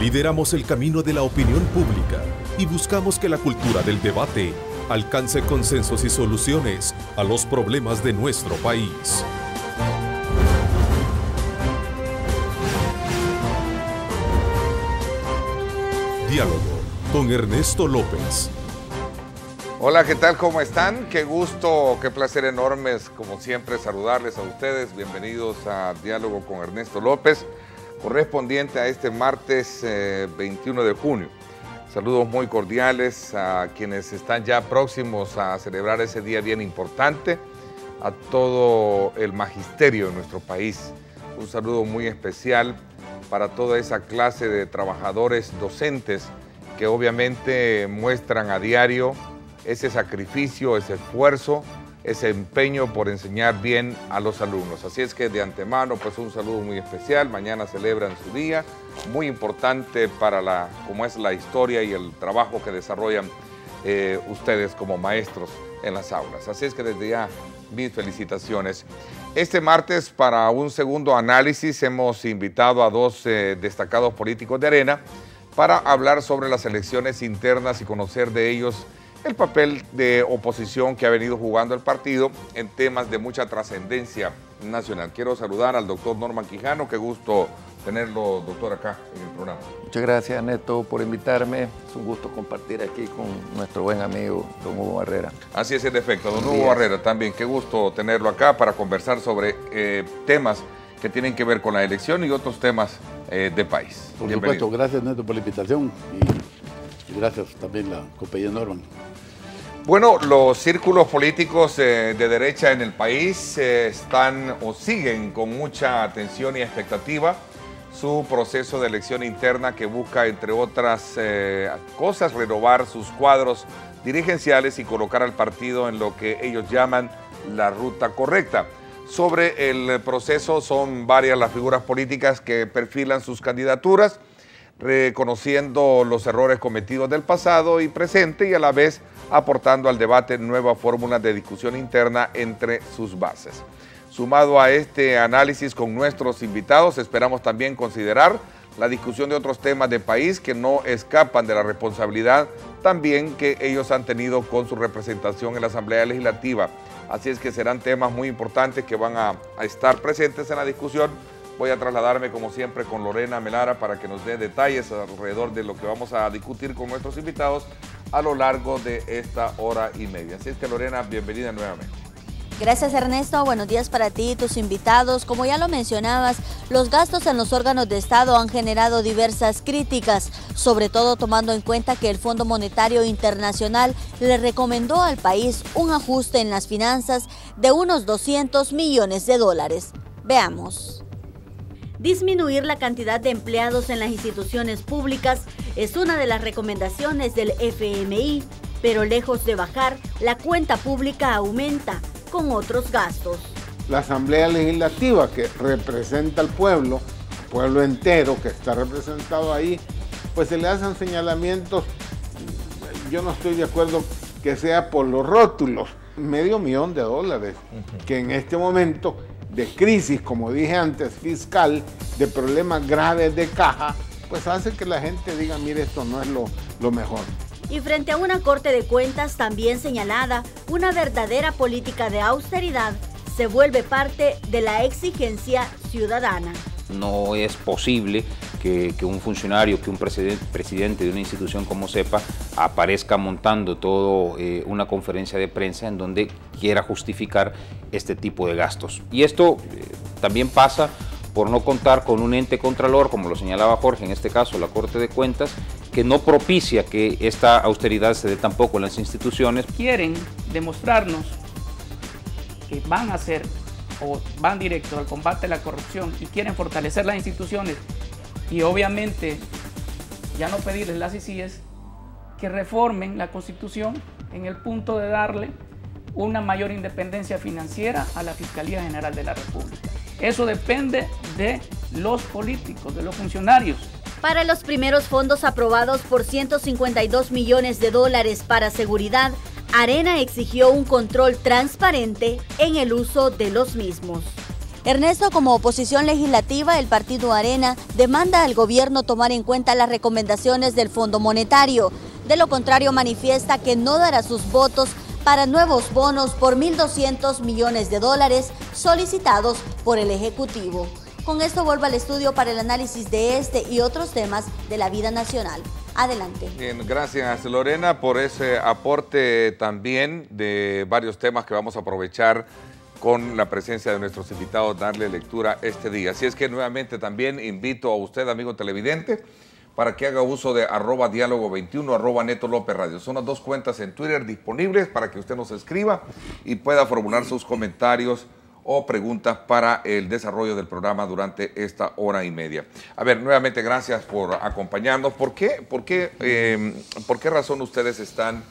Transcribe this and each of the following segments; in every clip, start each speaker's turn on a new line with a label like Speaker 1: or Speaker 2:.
Speaker 1: Lideramos el camino de la opinión pública y buscamos que la cultura del debate alcance consensos y soluciones a los problemas de nuestro país. Diálogo con Ernesto López.
Speaker 2: Hola, ¿qué tal? ¿Cómo están? Qué gusto, qué placer enorme, como siempre, saludarles a ustedes. Bienvenidos a Diálogo con Ernesto López, correspondiente a este martes 21 eh, de junio. Saludos muy cordiales a quienes están ya próximos a celebrar ese día bien importante, a todo el magisterio de nuestro país. Un saludo muy especial para toda esa clase de trabajadores docentes que obviamente muestran a diario ese sacrificio, ese esfuerzo, ese empeño por enseñar bien a los alumnos. Así es que de antemano, pues un saludo muy especial. Mañana celebran su día, muy importante para la, como es la historia y el trabajo que desarrollan eh, ustedes como maestros en las aulas. Así es que desde ya, mis felicitaciones. Este martes, para un segundo análisis, hemos invitado a dos eh, destacados políticos de Arena para hablar sobre las elecciones internas y conocer de ellos el papel de oposición que ha venido jugando el partido en temas de mucha trascendencia nacional. Quiero saludar al doctor Norman Quijano, qué gusto tenerlo, doctor, acá en el programa.
Speaker 3: Muchas gracias, Neto, por invitarme. Es un gusto compartir aquí con nuestro buen amigo, don Hugo Barrera.
Speaker 2: Así es, en efecto, don Hugo Barrera también. Qué gusto tenerlo acá para conversar sobre eh, temas que tienen que ver con la elección y otros temas eh, de país.
Speaker 4: Por supuesto, gracias Neto por la invitación y, gracias también la compañía Norman.
Speaker 2: Bueno, los círculos políticos eh, de derecha en el país están o siguen con mucha atención y expectativa su proceso de elección interna que busca, entre otras eh, cosas, renovar sus cuadros dirigenciales y colocar al partido en lo que ellos llaman la ruta correcta. Sobre el proceso son varias las figuras políticas que perfilan sus candidaturas, reconociendo los errores cometidos del pasado y presente y a la vez aportando al debate nuevas fórmulas de discusión interna entre sus bases. Sumado a este análisis con nuestros invitados, esperamos también considerar la discusión de otros temas de país que no escapan de la responsabilidad también que ellos han tenido con su representación en la Asamblea Legislativa. Así es que serán temas muy importantes que van a, estar presentes en la discusión. Voy a trasladarme como siempre con Lorena Melara para que nos dé detalles alrededor de lo que vamos a discutir con nuestros invitados a lo largo de esta hora y media. Así es que Lorena, bienvenida nuevamente.
Speaker 5: Gracias Ernesto, buenos días para ti y tus invitados. Como ya lo mencionabas, los gastos en los órganos de Estado han generado diversas críticas, sobre todo tomando en cuenta que el Fondo Monetario Internacional le recomendó al país un ajuste en las finanzas de unos 200 millones de dólares. Veamos. Disminuir la cantidad de empleados en las instituciones públicas es una de las recomendaciones del FMI, pero lejos de bajar, la cuenta pública aumenta con otros gastos.
Speaker 6: La Asamblea Legislativa que representa al pueblo, pueblo entero que está representado ahí, pues se le hacen señalamientos, yo no estoy de acuerdo que sea por los rótulos, medio millón de dólares, que en este momento de crisis, como dije antes, fiscal, de problemas graves de caja, pues hace que la gente diga, mire, esto no es lo, lo mejor
Speaker 5: y frente a una Corte de Cuentas también señalada, una verdadera política de austeridad se vuelve parte de la exigencia ciudadana.
Speaker 7: No es posible que, un funcionario, que un presidente de una institución como CEPA aparezca montando toda eh, una conferencia de prensa en donde quiera justificar este tipo de gastos. Y esto eh, también pasa por no contar con un ente contralor, como lo señalaba Jorge, en este caso la Corte de Cuentas, que no propicia que esta austeridad se dé tampoco en las instituciones.
Speaker 8: Quieren demostrarnos que van a hacer o van directo al combate a la corrupción y quieren fortalecer las instituciones y obviamente ya no pedirles las ICIES que reformen la constitución en el punto de darle una mayor independencia financiera a la Fiscalía General de la República. Eso depende de los políticos, de los funcionarios.
Speaker 5: Para los primeros fondos aprobados por 152 millones de dólares para seguridad, Arena exigió un control transparente en el uso de los mismos. Ernesto, como oposición legislativa, el partido Arena demanda al gobierno tomar en cuenta las recomendaciones del Fondo Monetario. De lo contrario, manifiesta que no dará sus votos para nuevos bonos por 1.200 millones de dólares solicitados por el Ejecutivo. Con esto vuelvo al estudio para el análisis de este y otros temas de la vida nacional. Adelante.
Speaker 2: Bien, gracias Lorena por ese aporte también de varios temas que vamos a aprovechar con la presencia de nuestros invitados, darle lectura este día. Así es que nuevamente también invito a usted, amigo televidente, para que haga uso de arroba diálogo 21, arroba neto López Radio. Son las dos cuentas en Twitter disponibles para que usted nos escriba y pueda formular sus comentarios o preguntas para el desarrollo del programa durante esta hora y media. A ver, nuevamente gracias por acompañarnos. ¿Por qué, por qué, eh, ¿por qué razón ustedes están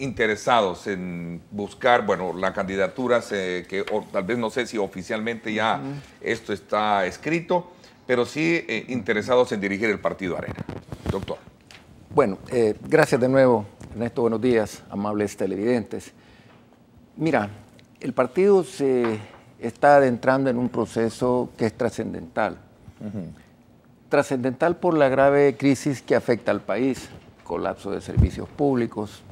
Speaker 2: interesados en buscar, bueno, la candidatura, que tal vez no sé si oficialmente ya esto está escrito, pero sí eh, interesados en dirigir el partido Arena. Doctor.
Speaker 3: Bueno, eh, gracias de nuevo, Ernesto. Buenos días, amables televidentes. Mira, el partido se está adentrando en un proceso que es trascendental. Trascendental por la grave crisis que afecta al país, colapso de servicios públicos,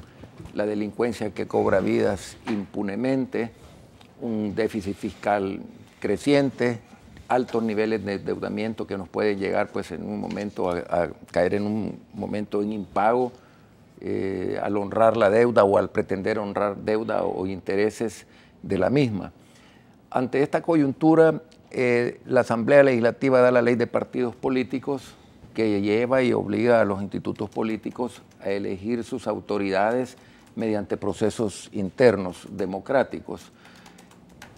Speaker 3: la delincuencia que cobra vidas impunemente, un déficit fiscal creciente, altos niveles de endeudamiento que nos pueden llegar pues en un momento a, caer en un momento en impago eh, al honrar la deuda o al pretender honrar deuda o, intereses de la misma. Ante esta coyuntura, eh, la Asamblea Legislativa da la ley de partidos políticos que lleva y obliga a los institutos políticos a elegir sus autoridades mediante procesos internos democráticos.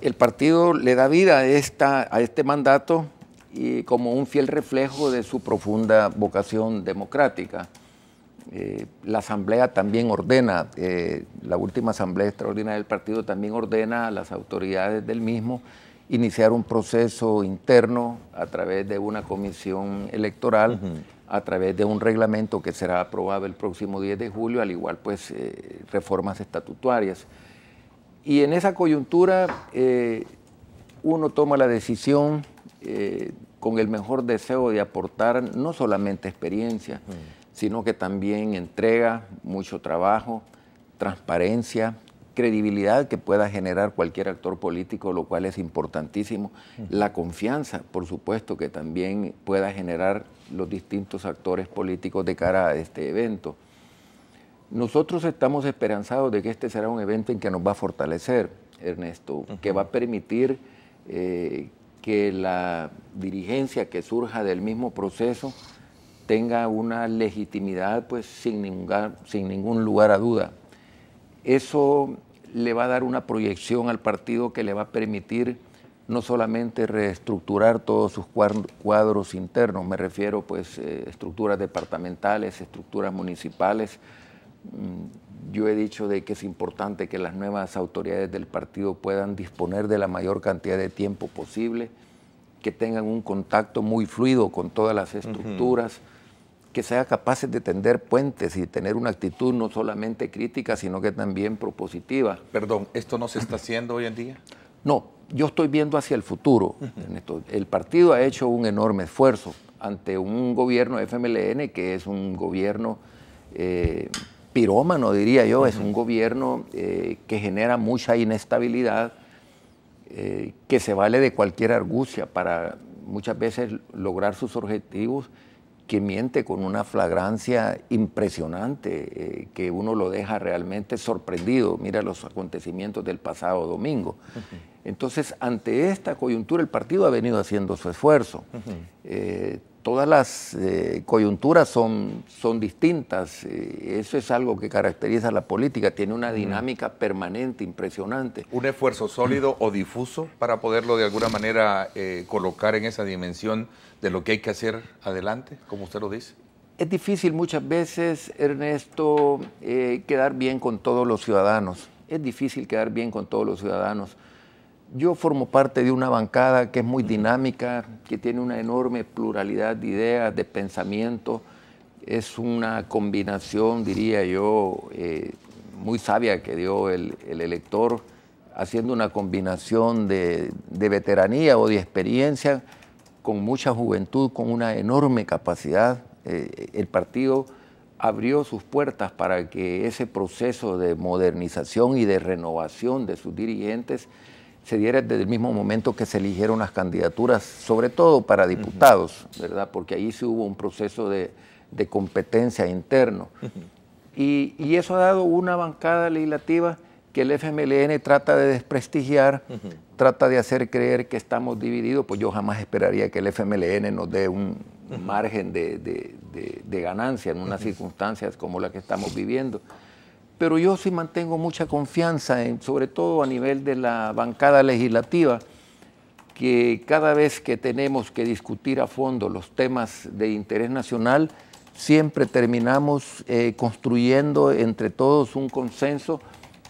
Speaker 3: El partido le da vida a, a este mandato y como un fiel reflejo de su profunda vocación democrática. Eh, la Asamblea también ordena, eh, la última Asamblea Extraordinaria del partido también ordena a las autoridades del mismo iniciar un proceso interno a través de una comisión electoral a través de un reglamento que será aprobado el próximo 10 de julio, al igual pues eh, reformas estatutarias. Y en esa coyuntura uno toma la decisión con el mejor deseo de aportar no solamente experiencia, sino que también entrega mucho trabajo, transparencia, credibilidad que pueda generar cualquier actor político, lo cual es importantísimo. La confianza, por supuesto, que también pueda generar los distintos actores políticos de cara a este evento. Nosotros estamos esperanzados de que este será un evento en que nos va a fortalecer, Ernesto, que va a permitir eh, que la dirigencia que surja del mismo proceso tenga una legitimidad pues sin, sin ningún lugar a duda. Eso le va a dar una proyección al partido que le va a permitir no solamente reestructurar todos sus cuadros internos, me refiero pues eh, estructuras departamentales, estructuras municipales. Mm, yo he dicho de que es importante que las nuevas autoridades del partido puedan disponer de la mayor cantidad de tiempo posible, que tengan un contacto muy fluido con todas las estructuras que sea capaces de tender puentes y tener una actitud no solamente crítica, sino que también propositiva.
Speaker 2: Perdón, ¿esto no se está haciendo hoy en día?
Speaker 3: No, yo estoy viendo hacia el futuro. El partido ha hecho un enorme esfuerzo ante un gobierno FMLN que es un gobierno eh, pirómano, diría yo, es un gobierno eh, que genera mucha inestabilidad, eh, que se vale de cualquier argucia para muchas veces lograr sus objetivos que miente con una flagrancia impresionante, eh, que uno lo deja realmente sorprendido. Mira los acontecimientos del pasado domingo. Entonces, ante esta coyuntura, el partido ha venido haciendo su esfuerzo. Eh, todas las eh, coyunturas son, son distintas. eso es algo que caracteriza a la política. Tiene una dinámica permanente, impresionante.
Speaker 2: ¿Un esfuerzo sólido o difuso para poderlo de alguna manera colocar en esa dimensión de lo que hay que hacer adelante, como usted lo dice?
Speaker 3: Es difícil muchas veces, Ernesto, eh, quedar bien con todos los ciudadanos. Es difícil quedar bien con todos los ciudadanos. Yo formo parte de una bancada que es muy dinámica, que tiene una enorme pluralidad de ideas, de pensamiento. Es una combinación, diría yo, eh, muy sabia que dio el, el elector haciendo una combinación de, veteranía o de experiencia con mucha juventud, con una enorme capacidad. Eh, el partido abrió sus puertas para que ese proceso de modernización y de renovación de sus dirigentes se diera desde el mismo momento que se eligieron las candidaturas, sobre todo para diputados, ¿verdad? Porque ahí sí hubo un proceso de, competencia interno. y, y, eso ha dado una bancada legislativa que el FMLN trata de desprestigiar, trata de hacer creer que estamos divididos, pues yo jamás esperaría que el FMLN nos dé un margen de, ganancia en unas circunstancias como la que estamos viviendo. Pero yo sí mantengo mucha confianza, en, sobre todo a nivel de la bancada legislativa, que cada vez que tenemos que discutir a fondo los temas de interés nacional, siempre terminamos eh, construyendo entre todos un consenso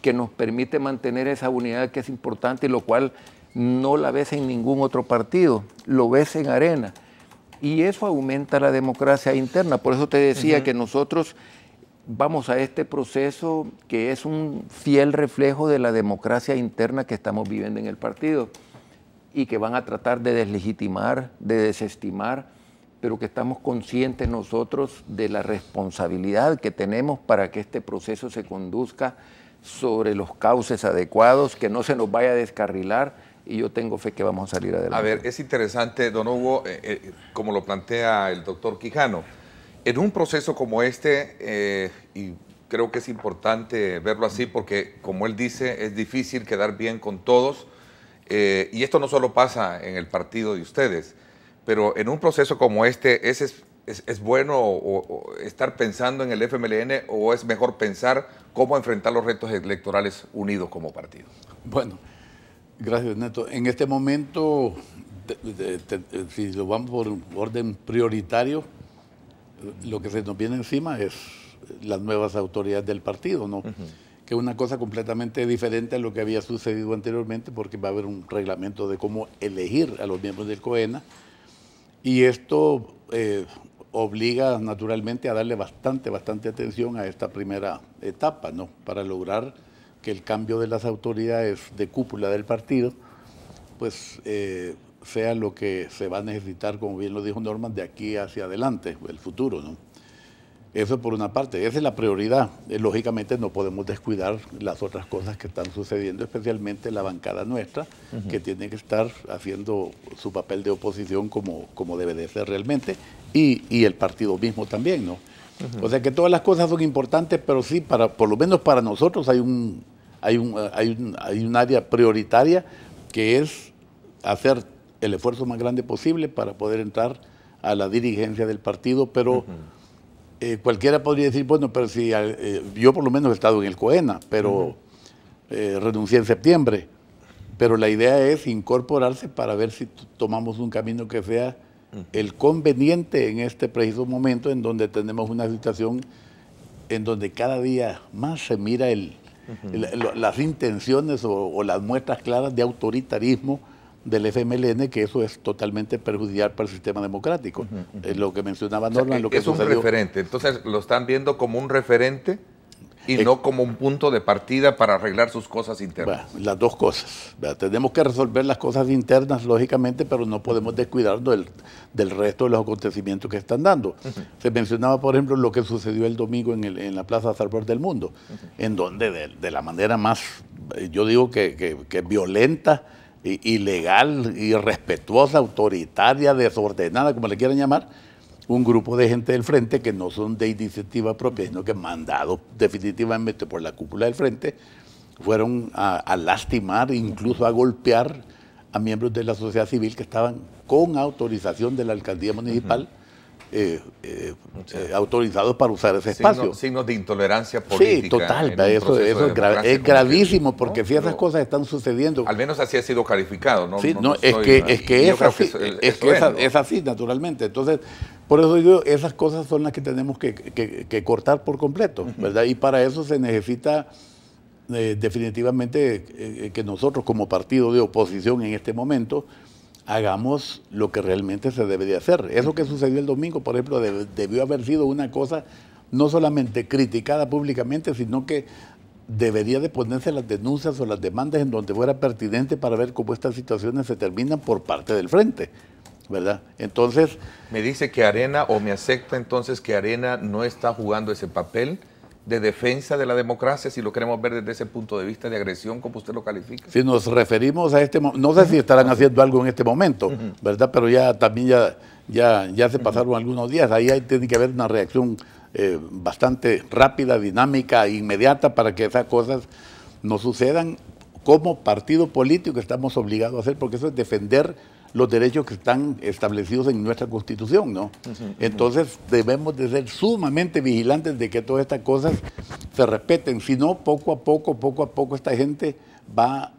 Speaker 3: que nos permite mantener esa unidad que es importante y lo cual no la ves en ningún otro partido, lo ves en arena. Y eso aumenta la democracia interna. Por eso te decía que nosotros vamos a este proceso que es un fiel reflejo de la democracia interna que estamos viviendo en el partido y que van a tratar de deslegitimar, de desestimar, pero que estamos conscientes nosotros de la responsabilidad que tenemos para que este proceso se conduzca sobre los cauces adecuados, que no se nos vaya a descarrilar y yo tengo fe que vamos a salir adelante.
Speaker 2: A ver, es interesante, don Hugo, eh, eh, como lo plantea el doctor Quijano, en un proceso como este, eh, y creo que es importante verlo así porque, como él dice, es difícil quedar bien con todos, y esto no solo pasa en el partido de ustedes, pero en un proceso como este, ese es ¿Es, bueno estar pensando en el FMLN o es mejor pensar cómo enfrentar los retos electorales unidos como partido?
Speaker 4: Bueno, gracias Neto. En este momento, si lo vamos por orden prioritario, lo que se nos viene encima es las nuevas autoridades del partido, ¿no? Que es una cosa completamente diferente a lo que había sucedido anteriormente, porque va a haber un reglamento de cómo elegir a los miembros del COENA. Y esto eh, obliga naturalmente a darle bastante, bastante atención a esta primera etapa, ¿no? Para lograr que el cambio de las autoridades de cúpula del partido, pues eh, sea lo que se va a necesitar, como bien lo dijo Norman, de aquí hacia adelante, el futuro, ¿no? Eso por una parte, esa es la prioridad. Eh, lógicamente no podemos descuidar las otras cosas que están sucediendo, especialmente la bancada nuestra, que tiene que estar haciendo su papel de oposición como, como debe de ser realmente, y, el partido mismo también, ¿no? O sea que todas las cosas son importantes, pero sí, para, por lo menos para nosotros hay un, hay un, hay un, hay un área prioritaria que es hacer el esfuerzo más grande posible para poder entrar a la dirigencia del partido, pero... Eh, cualquiera podría decir, bueno, pero si eh, yo por lo menos he estado en el COENA, pero eh, renuncié en septiembre. Pero la idea es incorporarse para ver si tomamos un camino que sea el conveniente en este preciso momento en donde tenemos una situación en donde cada día más se mira el, las intenciones o, o, las muestras claras de autoritarismo del FMLN, que eso es totalmente perjudicial para el sistema democrático. Es lo que mencionaba Norman. lo que
Speaker 2: es un referente, entonces lo están viendo como un referente y no como un punto de partida para arreglar sus cosas internas.
Speaker 4: las dos cosas. Tenemos que resolver las cosas internas, lógicamente, pero no podemos descuidarnos del, del resto de los acontecimientos que están dando. Se mencionaba, por ejemplo, lo que sucedió el domingo en, el, en la Plaza Salvador del Mundo, en donde de, la manera más, yo digo que, que, que violenta, ilegal, irrespetuosa, autoritaria, desordenada, como le quieran llamar, un grupo de gente del frente que no son de iniciativa propia, sino que mandados definitivamente por la cúpula del frente, fueron a, lastimar, incluso a golpear a miembros de la sociedad civil que estaban con autorización de la alcaldía municipal. Eh, eh, eh, autorizados para usar ese espacio.
Speaker 2: Signos de intolerancia política.
Speaker 4: Sí, total, eso, eso es, gravísimo porque si esas cosas están sucediendo.
Speaker 2: Al menos así ha sido calificado, ¿no?
Speaker 4: Sí, no, es, que, es que es así, es, que es, así, naturalmente. Entonces, por eso digo, esas cosas son las que tenemos que, cortar por completo, ¿verdad? Y para eso se necesita definitivamente que nosotros como partido de oposición en este momento hagamos lo que realmente se debe de hacer. Eso que sucedió el domingo, por ejemplo, debió haber sido una cosa no solamente criticada públicamente, sino que debería de ponerse las denuncias o las demandas en donde fuera pertinente para ver cómo estas situaciones se terminan por parte del frente, ¿verdad? Entonces...
Speaker 2: Me dice que Arena, o me acepta entonces que Arena no está jugando ese papel de defensa de la democracia, si lo queremos ver desde ese punto de vista de agresión, como usted lo califica.
Speaker 4: Si nos referimos a este no sé si estarán haciendo algo en este momento, ¿verdad? Pero ya también ya, ya, ya se pasaron algunos días, ahí tiene que haber una reacción eh, bastante rápida, dinámica, inmediata para que esas cosas no sucedan. Como partido político que estamos obligados a hacer, porque eso es defender los derechos que están establecidos en nuestra constitución, ¿no? Entonces debemos de ser sumamente vigilantes de que todas estas cosas se respeten, si no, poco a poco, poco a poco esta gente va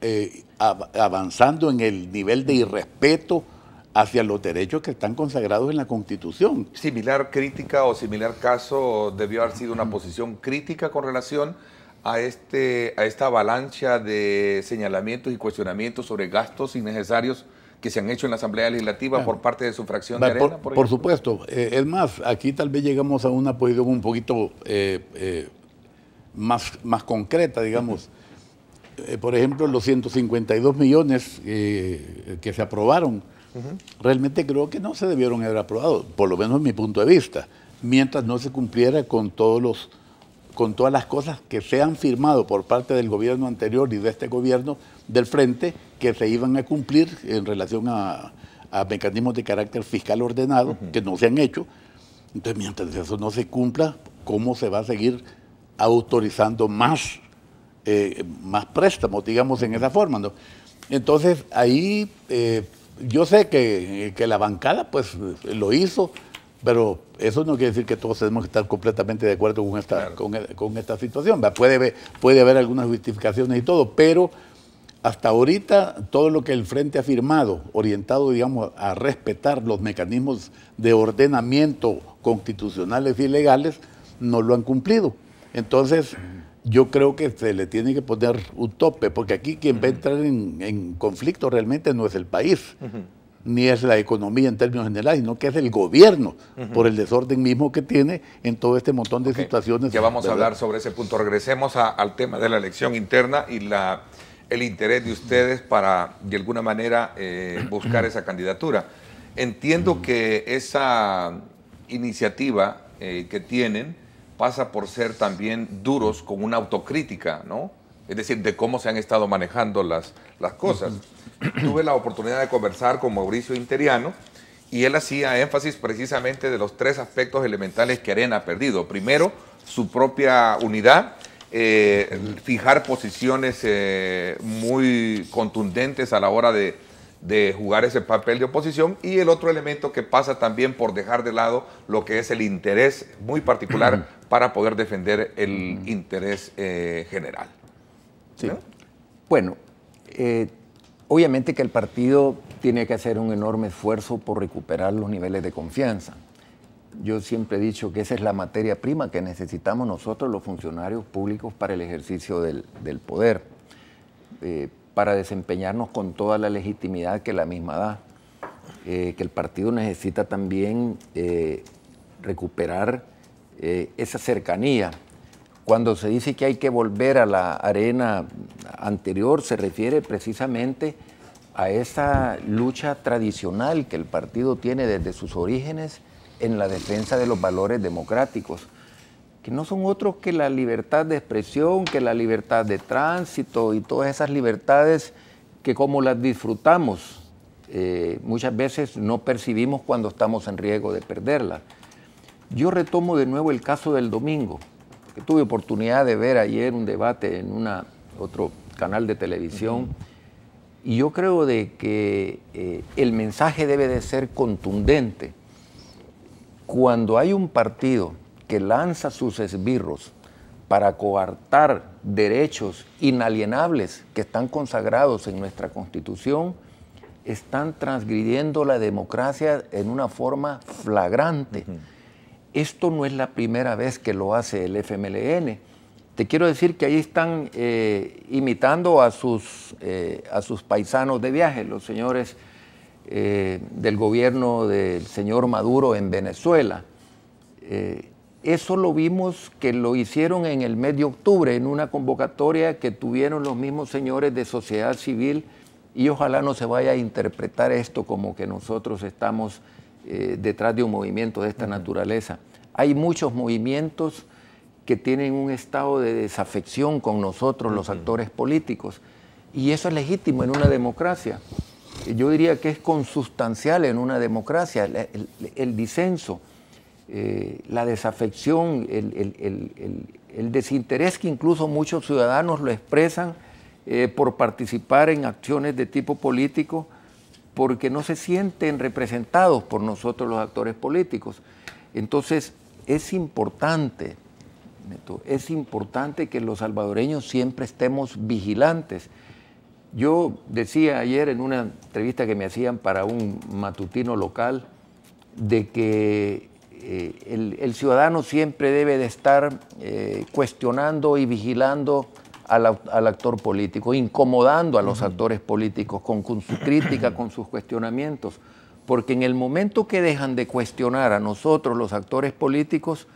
Speaker 4: eh, avanzando en el nivel de irrespeto hacia los derechos que están consagrados en la Constitución.
Speaker 2: Similar crítica o similar caso debió haber sido una posición crítica con relación a, este, a esta avalancha de señalamientos y cuestionamientos sobre gastos innecesarios que se han hecho en la Asamblea Legislativa por parte de su fracción de Arena.
Speaker 4: Por, supuesto. Eh, es más, aquí tal vez llegamos a una posición un poquito eh, eh, más, más concreta, digamos. por ejemplo, los 152 millones que se aprobaron Realmente creo que no se debieron haber aprobado, por lo menos en mi punto de vista, mientras no se cumpliera con todos los con todas las cosas que se han firmado por parte del gobierno anterior y de este gobierno del frente que se iban a cumplir en relación a, mecanismos de carácter fiscal ordenado que no se han hecho. Entonces, mientras eso no se cumpla, ¿cómo se va a seguir autorizando más, eh, más préstamos, digamos, en esa forma? ¿no? Entonces, ahí eh, yo sé que, la bancada pues lo hizo, pero eso no quiere decir que todos tenemos que estar completamente de acuerdo con esta, con, esta situación. Puede, puede haber algunas justificaciones y todo, pero hasta ahorita todo lo que el Frente ha firmado, orientado, digamos, a respetar los mecanismos de ordenamiento constitucionales y legales, no lo han cumplido. Entonces, yo creo que se le tiene que poner un tope, porque aquí quien va a entrar en, conflicto realmente no es el país, ni es la economía en términos generales, sino que es el gobierno, por el desorden mismo que tiene en todo este montón de situaciones.
Speaker 2: Ya vamos a hablar sobre ese punto. Regresemos al tema de la elección interna y la, el interés de ustedes para, de alguna manera, eh, buscar esa candidatura. Entiendo que esa iniciativa eh, que tienen pasa por ser también duros con una autocrítica, ¿no? Es decir, de cómo se han estado manejando las, las cosas. Tuve la oportunidad de conversar con Mauricio Interiano y él hacía énfasis precisamente de los tres aspectos elementales que Arena ha perdido. Primero, su propia unidad, eh, fijar posiciones eh, muy contundentes a la hora de de jugar ese papel de oposición y el otro elemento que pasa también por dejar de lado lo que es el interés muy particular para poder defender el interés eh, general.
Speaker 3: Bueno, eh, obviamente que el partido tiene que hacer un enorme esfuerzo por recuperar los niveles de confianza. Yo siempre he dicho que esa es la materia prima que necesitamos nosotros los funcionarios públicos para el ejercicio del, poder. Eh, para desempeñarnos con toda la legitimidad que la misma da. Eh, que el partido necesita también eh, recuperar eh, esa cercanía. Cuando se dice que hay que volver a la arena anterior, se refiere precisamente a esa lucha tradicional que el partido tiene desde sus orígenes en la defensa de los valores democráticos que no son otros que la libertad de expresión, que la libertad de tránsito y todas esas libertades que como las disfrutamos, eh, muchas veces no percibimos cuando estamos en riesgo de perderlas. Yo retomo de nuevo el caso del domingo, que tuve oportunidad de ver ayer un debate en una, otro canal de televisión, y yo creo de que eh, el mensaje debe de ser contundente. Cuando hay un partido que lanza sus esbirros para coartar derechos inalienables que están consagrados en nuestra Constitución, están transgrediendo la democracia en una forma flagrante. Esto no es la primera vez que lo hace el FMLN. Te quiero decir que ahí están eh, imitando a sus, eh, a sus paisanos de viaje, los señores eh, del gobierno del señor Maduro en Venezuela eso lo vimos que lo hicieron en el mes de octubre, en una convocatoria que tuvieron los mismos señores de sociedad civil y ojalá no se vaya a interpretar esto como que nosotros estamos eh, detrás de un movimiento de esta naturaleza. Hay muchos movimientos que tienen un estado de desafección con nosotros, los actores políticos, y eso es legítimo en una democracia. Yo diría que es consustancial en una democracia el disenso eh, la desafección, el, desinterés que incluso muchos ciudadanos lo expresan eh, por participar en acciones de tipo político porque no se sienten representados por nosotros los actores políticos. Entonces, es importante, es importante que los salvadoreños siempre estemos vigilantes. Yo decía ayer en una entrevista que me hacían para un matutino local de que eh, el, ciudadano siempre debe de estar eh, cuestionando y vigilando al, actor político, incomodando a los actores políticos con, su crítica, con sus cuestionamientos, porque en el momento que dejan de cuestionar a nosotros los actores políticos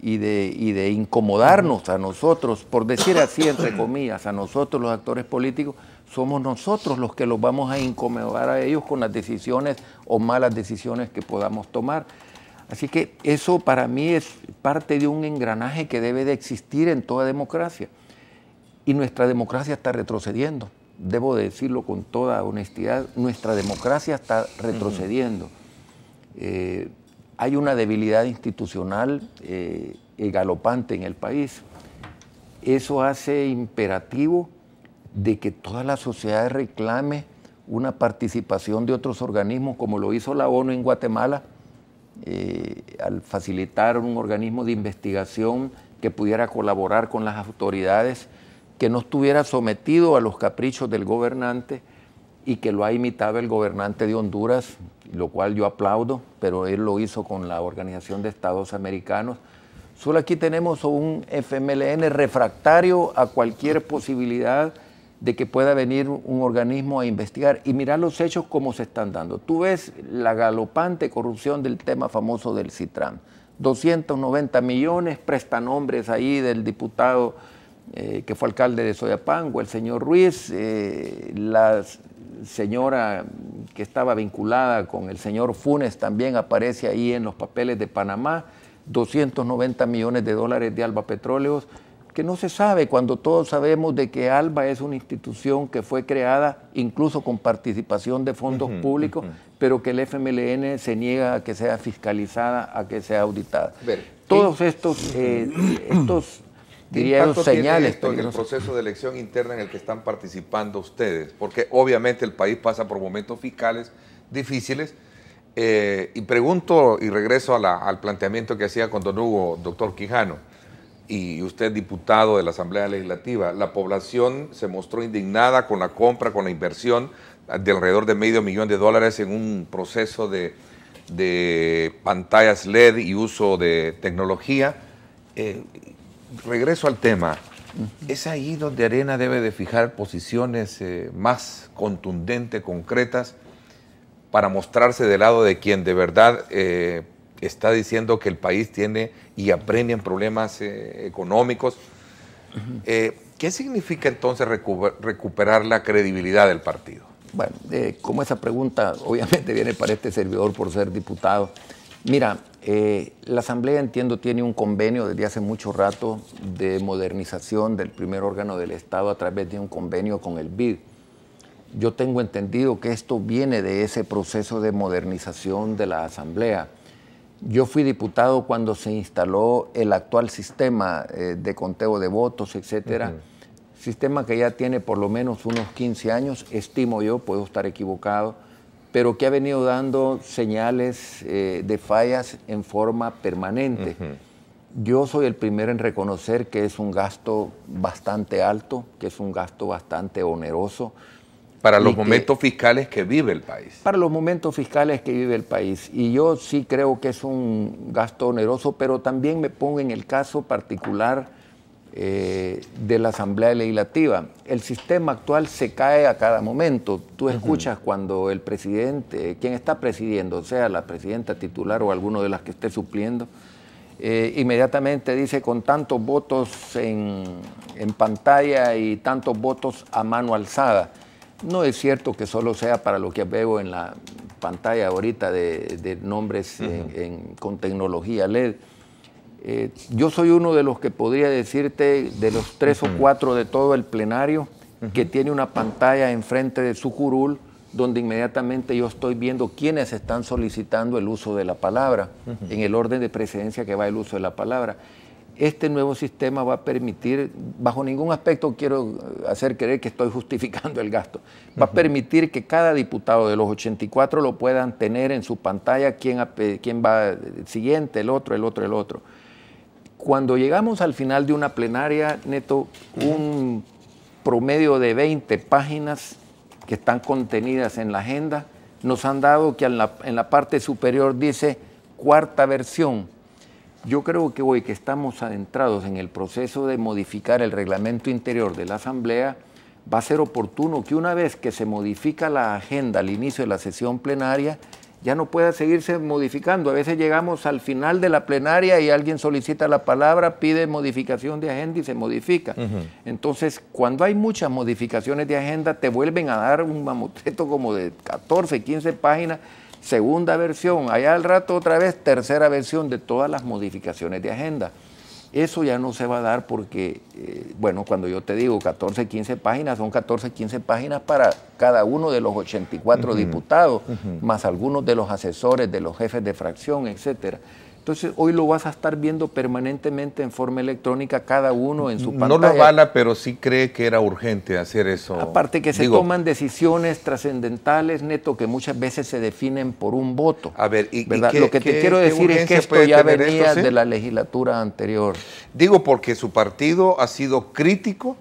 Speaker 3: y de, y de incomodarnos a nosotros, por decir así entre comillas, a nosotros los actores políticos, somos nosotros los que los vamos a incomodar a ellos con las decisiones o malas decisiones que podamos tomar. Así que eso para mí es parte de un engranaje que debe de existir en toda democracia. Y nuestra democracia está retrocediendo. Debo decirlo con toda honestidad, nuestra democracia está retrocediendo. Eh, hay una debilidad institucional eh, galopante en el país. Eso hace imperativo de que toda la sociedad reclame una participación de otros organismos, como lo hizo la ONU en Guatemala, eh, al facilitar un organismo de investigación que pudiera colaborar con las autoridades, que no estuviera sometido a los caprichos del gobernante y que lo ha imitado el gobernante de Honduras, lo cual yo aplaudo, pero él lo hizo con la Organización de Estados Americanos. Solo aquí tenemos un FMLN refractario a cualquier posibilidad de que pueda venir un organismo a investigar y mirar los hechos como se están dando. Tú ves la galopante corrupción del tema famoso del Citran. 290 millones, prestanombres ahí del diputado eh, que fue alcalde de Soyapango, el señor Ruiz, eh, la señora que estaba vinculada con el señor Funes también aparece ahí en los papeles de Panamá, 290 millones de dólares de Alba Petróleos que no se sabe cuando todos sabemos de que ALBA es una institución que fue creada incluso con participación de fondos públicos, pero que el FMLN se niega a que sea fiscalizada, a que sea auditada. Todos estos, eh, estos diría señales.
Speaker 2: Esto en el proceso de elección interna en el que están participando ustedes? Porque obviamente el país pasa por momentos fiscales difíciles. Eh, y pregunto y regreso al planteamiento que hacía con don Hugo, doctor Quijano y usted diputado de la Asamblea Legislativa, la población se mostró indignada con la compra, con la inversión de alrededor de medio millón de dólares en un proceso de, pantallas LED y uso de tecnología. Eh, regreso al tema. Es ahí donde Arena debe de fijar posiciones eh, más contundentes, concretas, para mostrarse del lado de quien de verdad eh, está diciendo que el país tiene y apremian problemas eh, económicos. Eh, ¿Qué significa entonces recuperar la credibilidad del partido?
Speaker 3: Bueno, eh, como esa pregunta obviamente viene para este servidor por ser diputado. Mira, la Asamblea, entiendo, tiene un convenio desde hace mucho rato de modernización del primer órgano del Estado a través de un convenio con el BID. Yo tengo entendido que esto viene de ese proceso de modernización de la Asamblea. Yo fui diputado cuando se instaló el actual sistema eh, de conteo de votos, etcétera. Sistema que ya tiene por lo menos unos 15 años, estimo yo, puedo estar equivocado, pero que ha venido dando señales eh, de fallas en forma permanente. Yo soy el primero en reconocer que es un gasto bastante alto, que es un gasto bastante oneroso
Speaker 2: para los momentos fiscales que vive el país.
Speaker 3: Para los momentos fiscales que vive el país. Y yo sí creo que es un gasto oneroso, pero también me pongo en el caso particular eh, de la Asamblea Legislativa. El sistema actual se cae a cada momento. Tú escuchas cuando el presidente, quien está presidiendo, sea la presidenta titular o alguno de las que esté supliendo, eh, inmediatamente dice con tantos votos en, pantalla y tantos votos a mano alzada. No es cierto que solo sea para lo que veo en la pantalla ahorita de, nombres con tecnología LED. Eh, yo soy uno de los que podría decirte, de los tres o cuatro de todo el plenario, que tiene una pantalla enfrente de su curul donde inmediatamente yo estoy viendo quiénes están solicitando el uso de la palabra, en el orden de precedencia que va el uso de la palabra. Este nuevo sistema va a permitir, bajo ningún aspecto quiero hacer creer que estoy justificando el gasto, va a permitir que cada diputado de los 84 lo puedan tener en su pantalla, quién, quién va el siguiente, el otro, el otro, el otro. Cuando llegamos al final de una plenaria, Neto, un promedio de 20 páginas que están contenidas en la agenda, nos han dado que en la, en la parte superior dice cuarta versión. Yo creo que hoy que estamos adentrados en el proceso de modificar el reglamento interior de la Asamblea, va a ser oportuno que una vez que se modifica la agenda al inicio de la sesión plenaria, ya no pueda seguirse modificando. A veces llegamos al final de la plenaria y alguien solicita la palabra, pide modificación de agenda y se modifica. Entonces, cuando hay muchas modificaciones de agenda, te vuelven a dar un mamotreto como de 14, 15 páginas, segunda versión, allá al rato otra vez tercera versión de todas las modificaciones de agenda. Eso ya no se va a dar porque, eh, bueno, cuando yo te digo 14, 15 páginas, son 14, 15 páginas para cada uno de los 84 diputados, más algunos de los asesores, de los jefes de fracción, etcétera. Entonces, hoy lo vas a estar viendo permanentemente en forma electrónica, cada uno en su pantalla.
Speaker 2: No lo avala, pero sí cree que era urgente hacer eso.
Speaker 3: Aparte que se toman decisiones trascendentales, Neto, que muchas veces se definen por un voto.
Speaker 2: A ver, ¿y,
Speaker 3: lo que te quiero decir es que esto ya venía de la legislatura anterior.
Speaker 2: Digo porque su partido ha sido crítico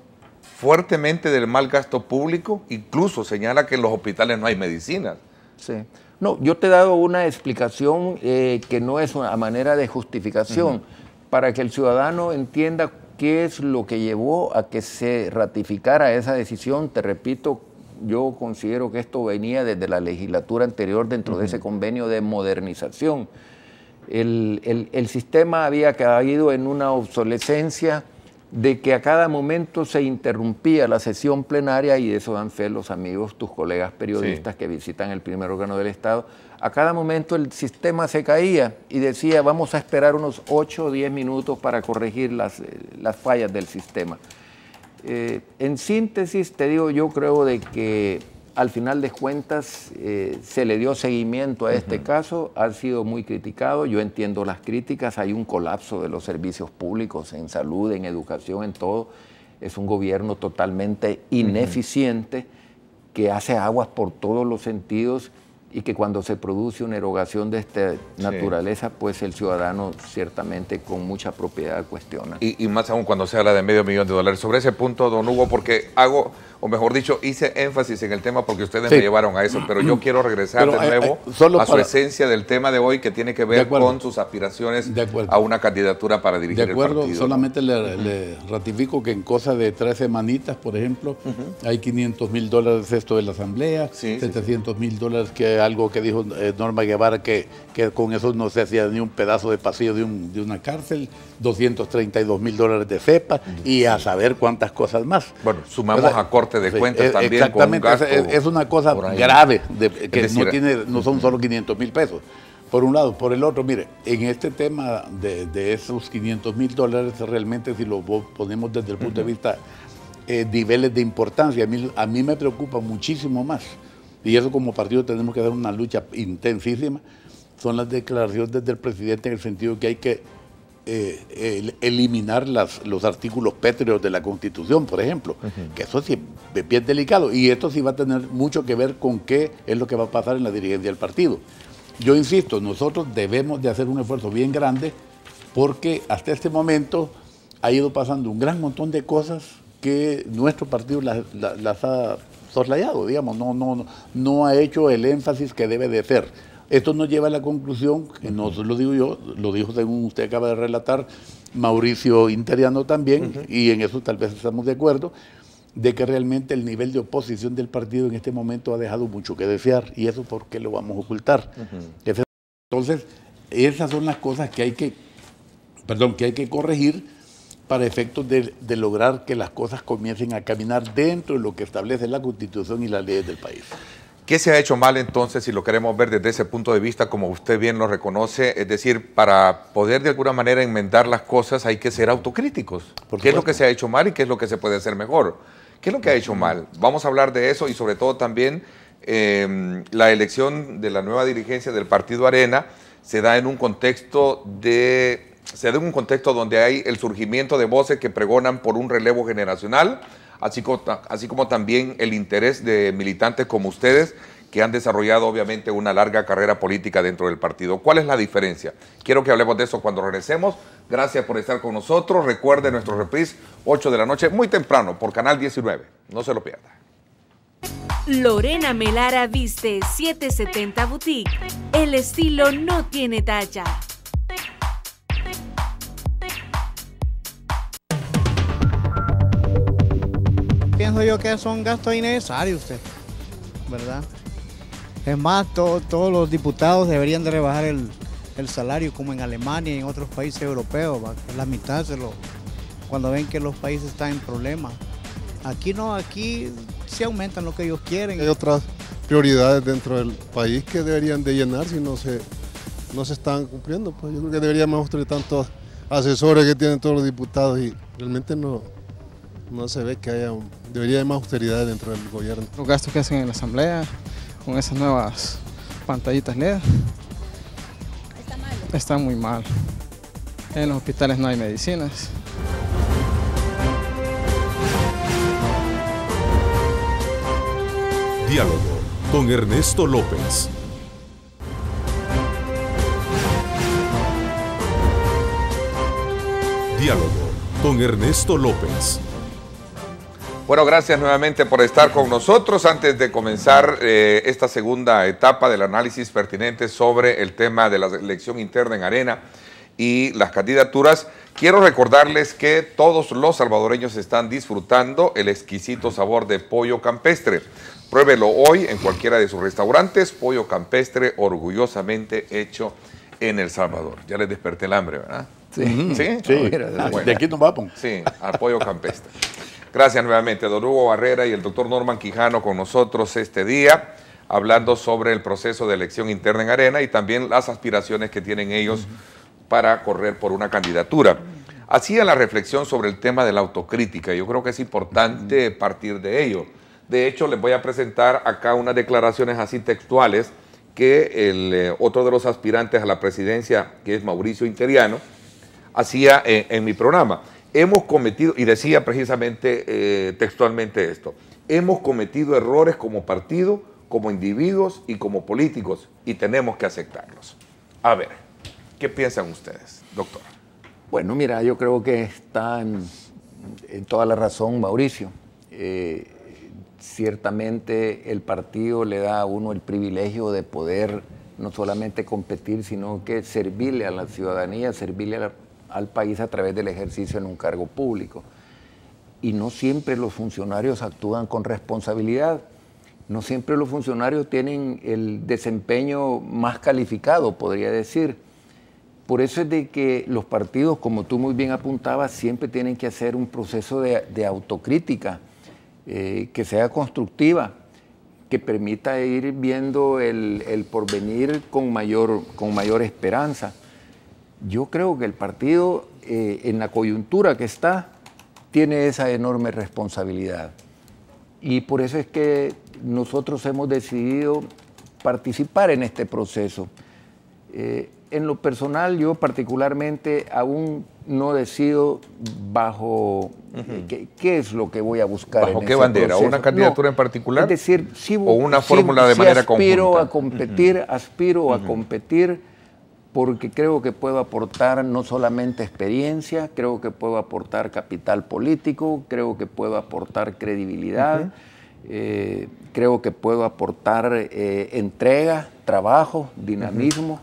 Speaker 2: fuertemente del mal gasto público, incluso señala que en los hospitales no hay medicinas.
Speaker 3: Sí. No, yo te he dado una explicación eh, que no es una manera de justificación, para que el ciudadano entienda qué es lo que llevó a que se ratificara esa decisión. Te repito, yo considero que esto venía desde la legislatura anterior dentro de ese convenio de modernización. El, el, sistema había caído en una obsolescencia de que a cada momento se interrumpía la sesión plenaria, y eso dan fe los amigos, tus colegas periodistas que visitan el primer órgano del Estado, a cada momento el sistema se caía y decía, vamos a esperar unos 8 o 10 minutos para corregir las, eh, las fallas del sistema. Eh, en síntesis, te digo, yo creo de que al final de cuentas eh, se le dio seguimiento a este caso, ha sido muy criticado, yo entiendo las críticas, hay un colapso de los servicios públicos en salud, en educación, en todo, es un gobierno totalmente ineficiente que hace aguas por todos los sentidos y que cuando se produce una erogación de esta naturaleza, pues el ciudadano ciertamente con mucha propiedad cuestiona.
Speaker 2: Y, y, más aún cuando se habla de medio millón de dólares. Sobre ese punto, don Hugo, porque hago o mejor dicho, hice énfasis en el tema porque ustedes me llevaron a eso, pero yo quiero regresar de nuevo a su esencia del tema de hoy que tiene que ver con sus aspiraciones a una candidatura para dirigir
Speaker 4: de acuerdo, solamente le, ratifico que en cosa de tres semanitas, por ejemplo, hay 500 mil dólares esto de la Asamblea, 700 mil dólares que algo que dijo eh, Norma Guevara que, que con eso no se hacía ni un pedazo de pasillo de, un, de una cárcel, 232 mil dólares de FEPA y a saber cuántas cosas más.
Speaker 2: Bueno, sumamos a corte de cuentas eh, también.
Speaker 4: Exactamente, es, una cosa grave, que no, tiene, no son solo 500 mil pesos. Por un lado, por el otro, mire, en este tema de, esos 500 mil dólares, realmente si lo ponemos desde el punto de vista eh, niveles de importancia, a mí, a mí me preocupa muchísimo más, y eso como partido tenemos que dar una lucha intensísima, son las declaraciones desde el presidente en el sentido que hay que eh, eliminar las, los artículos pétreos de la Constitución, por ejemplo, que eso sí es bien delicado. Y esto sí va a tener mucho que ver con qué es lo que va a pasar en la dirigencia del partido. Yo insisto, nosotros debemos de hacer un esfuerzo bien grande porque hasta este momento ha ido pasando un gran montón de cosas que nuestro partido las, las ha soslayado, digamos, no, no, no ha hecho el énfasis que debe de ser esto nos lleva a la conclusión, que no lo digo yo, lo dijo según usted acaba de relatar, Mauricio Interiano también, y en eso tal vez estamos de acuerdo, de que realmente el nivel de oposición del partido en este momento ha dejado mucho que desear, y eso por qué lo vamos a ocultar. Entonces, esas son las cosas que hay que perdón, que hay que corregir para efectos de, de lograr que las cosas comiencen a caminar dentro de lo que establece la Constitución y las leyes del país.
Speaker 2: ¿Qué se ha hecho mal entonces, si lo queremos ver desde ese punto de vista, como usted bien lo reconoce? Es decir, para poder de alguna manera enmendar las cosas hay que ser autocríticos. ¿Qué es lo que se ha hecho mal y qué es lo que se puede hacer mejor? ¿Qué es lo que ha hecho mal? Vamos a hablar de eso y sobre todo también eh, la elección de la nueva dirigencia del Partido Arena se da en un contexto de se da en un contexto donde hay el surgimiento de voces que pregonan por un relevo generacional, así como, así como también el interés de militantes como ustedes que han desarrollado obviamente una larga carrera política dentro del partido. ¿Cuál es la diferencia? Quiero que hablemos de eso cuando regresemos. Gracias por estar con nosotros. Recuerde nuestro reprise 8 de la noche, muy temprano, por Canal 19. No se lo pierda.
Speaker 9: Lorena Melara viste 770 Boutique. El estilo no tiene talla.
Speaker 10: Yo que son gastos innecesarios usted, ¿verdad? Es más, todos los diputados deberían de rebajar el, el, salario como en Alemania y en otros países europeos, la mitad se lo, cuando ven que los países están en problemas. Aquí no, aquí sí aumentan lo que ellos quieren.
Speaker 11: Hay otras prioridades dentro del país que deberían de llenar si no se, no se están cumpliendo. Pues yo creo que deberíamos tener tantos asesores que tienen todos los diputados y realmente no, no se ve que haya, debería haber más austeridad dentro del gobierno.
Speaker 12: Los gastos que hacen en la asamblea, con esas nuevas pantallitas LED,
Speaker 5: Está mal.
Speaker 12: muy mal. En los hospitales no hay medicinas.
Speaker 1: Diálogo con Ernesto López. Diálogo con Ernesto López.
Speaker 2: Bueno, gracias nuevamente por estar con nosotros. Antes de comenzar eh, esta segunda etapa del análisis pertinente sobre el tema de la elección interna en Arena y las candidaturas, quiero recordarles que todos los salvadoreños están disfrutando el exquisito sabor de pollo campestre. Pruébelo hoy en cualquiera de sus restaurantes, pollo campestre orgullosamente hecho en El Salvador. Ya les desperté el hambre, ¿verdad?
Speaker 3: Sí.
Speaker 2: ¿Sí?
Speaker 4: Sí,
Speaker 2: Ah, bueno.
Speaker 4: de aquí nos vamos.
Speaker 2: Sí, al pollo campestre. Gracias nuevamente, don Hugo Barrera y el doctor Norman Quijano con nosotros este día, hablando sobre el proceso de elección interna en Arena y también las aspiraciones que tienen ellos para correr por una candidatura. Hacía la reflexión sobre el tema de la autocrítica. Yo creo que es importante partir de ello. De hecho, les voy a presentar acá unas declaraciones así textuales que el eh, otro de los aspirantes a la presidencia, que es Mauricio Interiano, hacía en, en mi programa. Hemos cometido, y decía precisamente eh, textualmente esto, hemos cometido errores como partido, como individuos y como políticos, y tenemos que aceptarlos. A ver, ¿qué piensan ustedes, doctor?
Speaker 3: Bueno, mira, yo creo que está en, toda la razón Mauricio. Eh, ciertamente el partido le da a uno el privilegio de poder no solamente competir, sino que servirle a la ciudadanía, servirle a la- al país a través del ejercicio en un cargo público. Y no siempre los funcionarios actúan con responsabilidad. No siempre los funcionarios tienen el desempeño más calificado, podría decir. Por eso es de que los partidos, como tú muy bien apuntabas, siempre tienen que hacer un proceso de, autocrítica eh, que sea constructiva, que permita ir viendo el, el porvenir con mayor, con mayor esperanza. Yo creo que el partido, eh, en la coyuntura que está, tiene esa enorme responsabilidad. Y por eso es que nosotros hemos decidido participar en este proceso. Eh, en lo personal, yo particularmente aún no decido bajo eh, qué, qué es lo que voy a buscar.
Speaker 2: ¿Bajo
Speaker 3: en
Speaker 2: qué
Speaker 3: ese
Speaker 2: bandera?
Speaker 3: proceso.
Speaker 2: ¿Una candidatura
Speaker 3: No,
Speaker 2: en particular?
Speaker 3: Es decir, sí,
Speaker 2: ¿O una fórmula de
Speaker 3: sí
Speaker 2: manera
Speaker 3: aspiro
Speaker 2: conjunta?
Speaker 3: a competir, aspiro a competir porque creo que puedo aportar no solamente experiencia, creo que puedo aportar capital político, creo que puedo aportar credibilidad, eh, creo que puedo aportar eh, entrega, trabajo, dinamismo,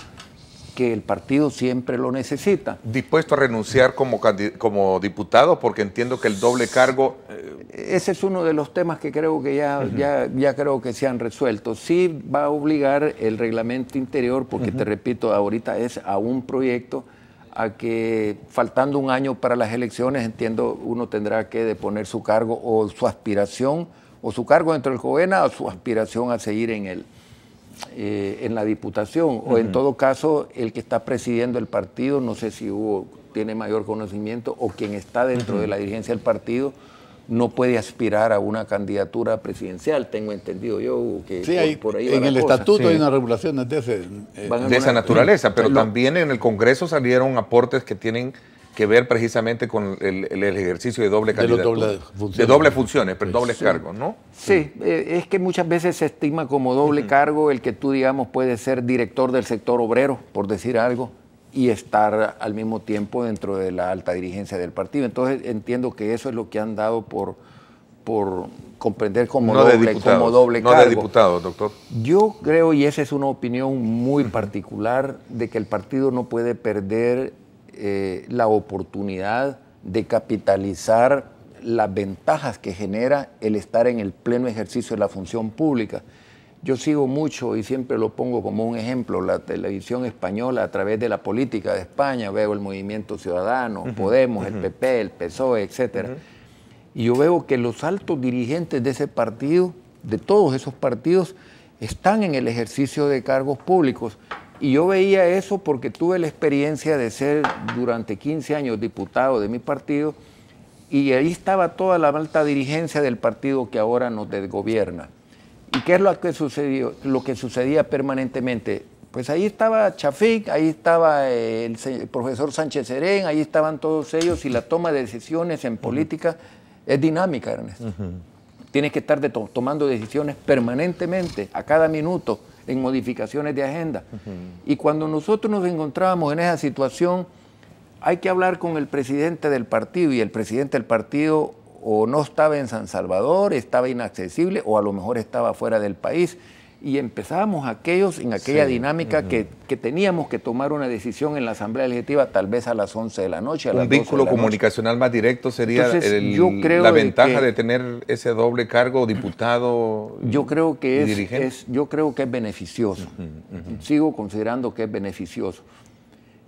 Speaker 3: que el partido siempre lo necesita.
Speaker 2: ¿Dispuesto a renunciar como, como diputado? Porque entiendo que el doble cargo... eh,
Speaker 3: Ese es uno de los temas que creo que ya, ya, ya creo que se han resuelto. Sí va a obligar el reglamento interior, porque te repito, ahorita es a un proyecto a que faltando un año para las elecciones, entiendo, uno tendrá que deponer su cargo o su aspiración, o su cargo dentro del Jovena, o su aspiración a seguir en, el, eh, en la diputación. O en todo caso, el que está presidiendo el partido, no sé si Hugo tiene mayor conocimiento, o quien está dentro de la dirigencia del partido, no puede aspirar a una candidatura presidencial, tengo entendido yo que
Speaker 4: Sí,
Speaker 3: por,
Speaker 4: hay-
Speaker 3: por ahí va
Speaker 4: en
Speaker 3: la
Speaker 4: el
Speaker 3: cosa.
Speaker 4: estatuto hay unas regulaciones de ese. eh,
Speaker 2: de esa naturaleza, pero
Speaker 3: Lo-
Speaker 2: también en el Congreso salieron aportes que tienen que ver precisamente con el, ejercicio de doble
Speaker 4: De
Speaker 2: candidatura.
Speaker 4: dobles funciones.
Speaker 2: De doble funciones, pero dobles cargos, ¿no?
Speaker 3: Sí, eh, es que muchas veces se estigma como doble cargo el que tú, digamos, puedes ser director del sector obrero, por decir algo, y estar al mismo tiempo dentro de la alta dirigencia del partido. Entonces entiendo que eso es lo que han dado por, por comprender como,
Speaker 2: no de
Speaker 3: doble,
Speaker 2: diputados.
Speaker 3: como doble
Speaker 2: no
Speaker 3: cargo.
Speaker 2: de diputados, doctor.
Speaker 3: Yo creo, y esa es una opinión muy particular, de que el partido no puede perder eh, la oportunidad de capitalizar las ventajas que genera el estar en el pleno ejercicio de la función pública. Yo sigo mucho y siempre lo pongo como un ejemplo, la televisión española a través de la política de España, veo el Movimiento Ciudadano, Podemos, el PP, el PSOE, etcétera. Y yo veo que los altos dirigentes de ese partido, de todos esos partidos, están en el ejercicio de cargos públicos. Y yo veía eso porque tuve la experiencia de ser durante 15 años diputado de mi partido y ahí estaba toda la alta dirigencia del partido que ahora nos desgobierna. ¿Y qué es lo que sucedió? Lo que sucedía permanentemente. Pues ahí estaba Chafik, ahí estaba eh, el, profesor Sánchez Serén, ahí estaban todos ellos y la toma de decisiones en política es dinámica, Ernesto. Tienes que estar de to- tomando decisiones permanentemente, a cada minuto, en modificaciones de agenda. Y cuando nosotros nos encontrábamos en esa situación, hay que hablar con el presidente del partido y el presidente del partido o no estaba en San Salvador, estaba inaccesible o a lo mejor estaba fuera del país. Y empezábamos aquellos en aquella
Speaker 2: Sí,
Speaker 3: dinámica que, que teníamos que tomar una decisión en la Asamblea Legislativa tal vez a las 11 de la noche. A las
Speaker 2: Un
Speaker 3: 12 de
Speaker 2: vínculo
Speaker 3: noche.
Speaker 2: comunicacional más directo sería
Speaker 3: Entonces,
Speaker 2: el-
Speaker 3: yo creo
Speaker 2: la
Speaker 3: de
Speaker 2: ventaja
Speaker 3: que-
Speaker 2: de tener ese doble cargo, diputado.
Speaker 3: Yo creo que
Speaker 2: y
Speaker 3: es,
Speaker 2: dirigente.
Speaker 3: es- yo creo que es beneficioso. Sigo considerando que es beneficioso.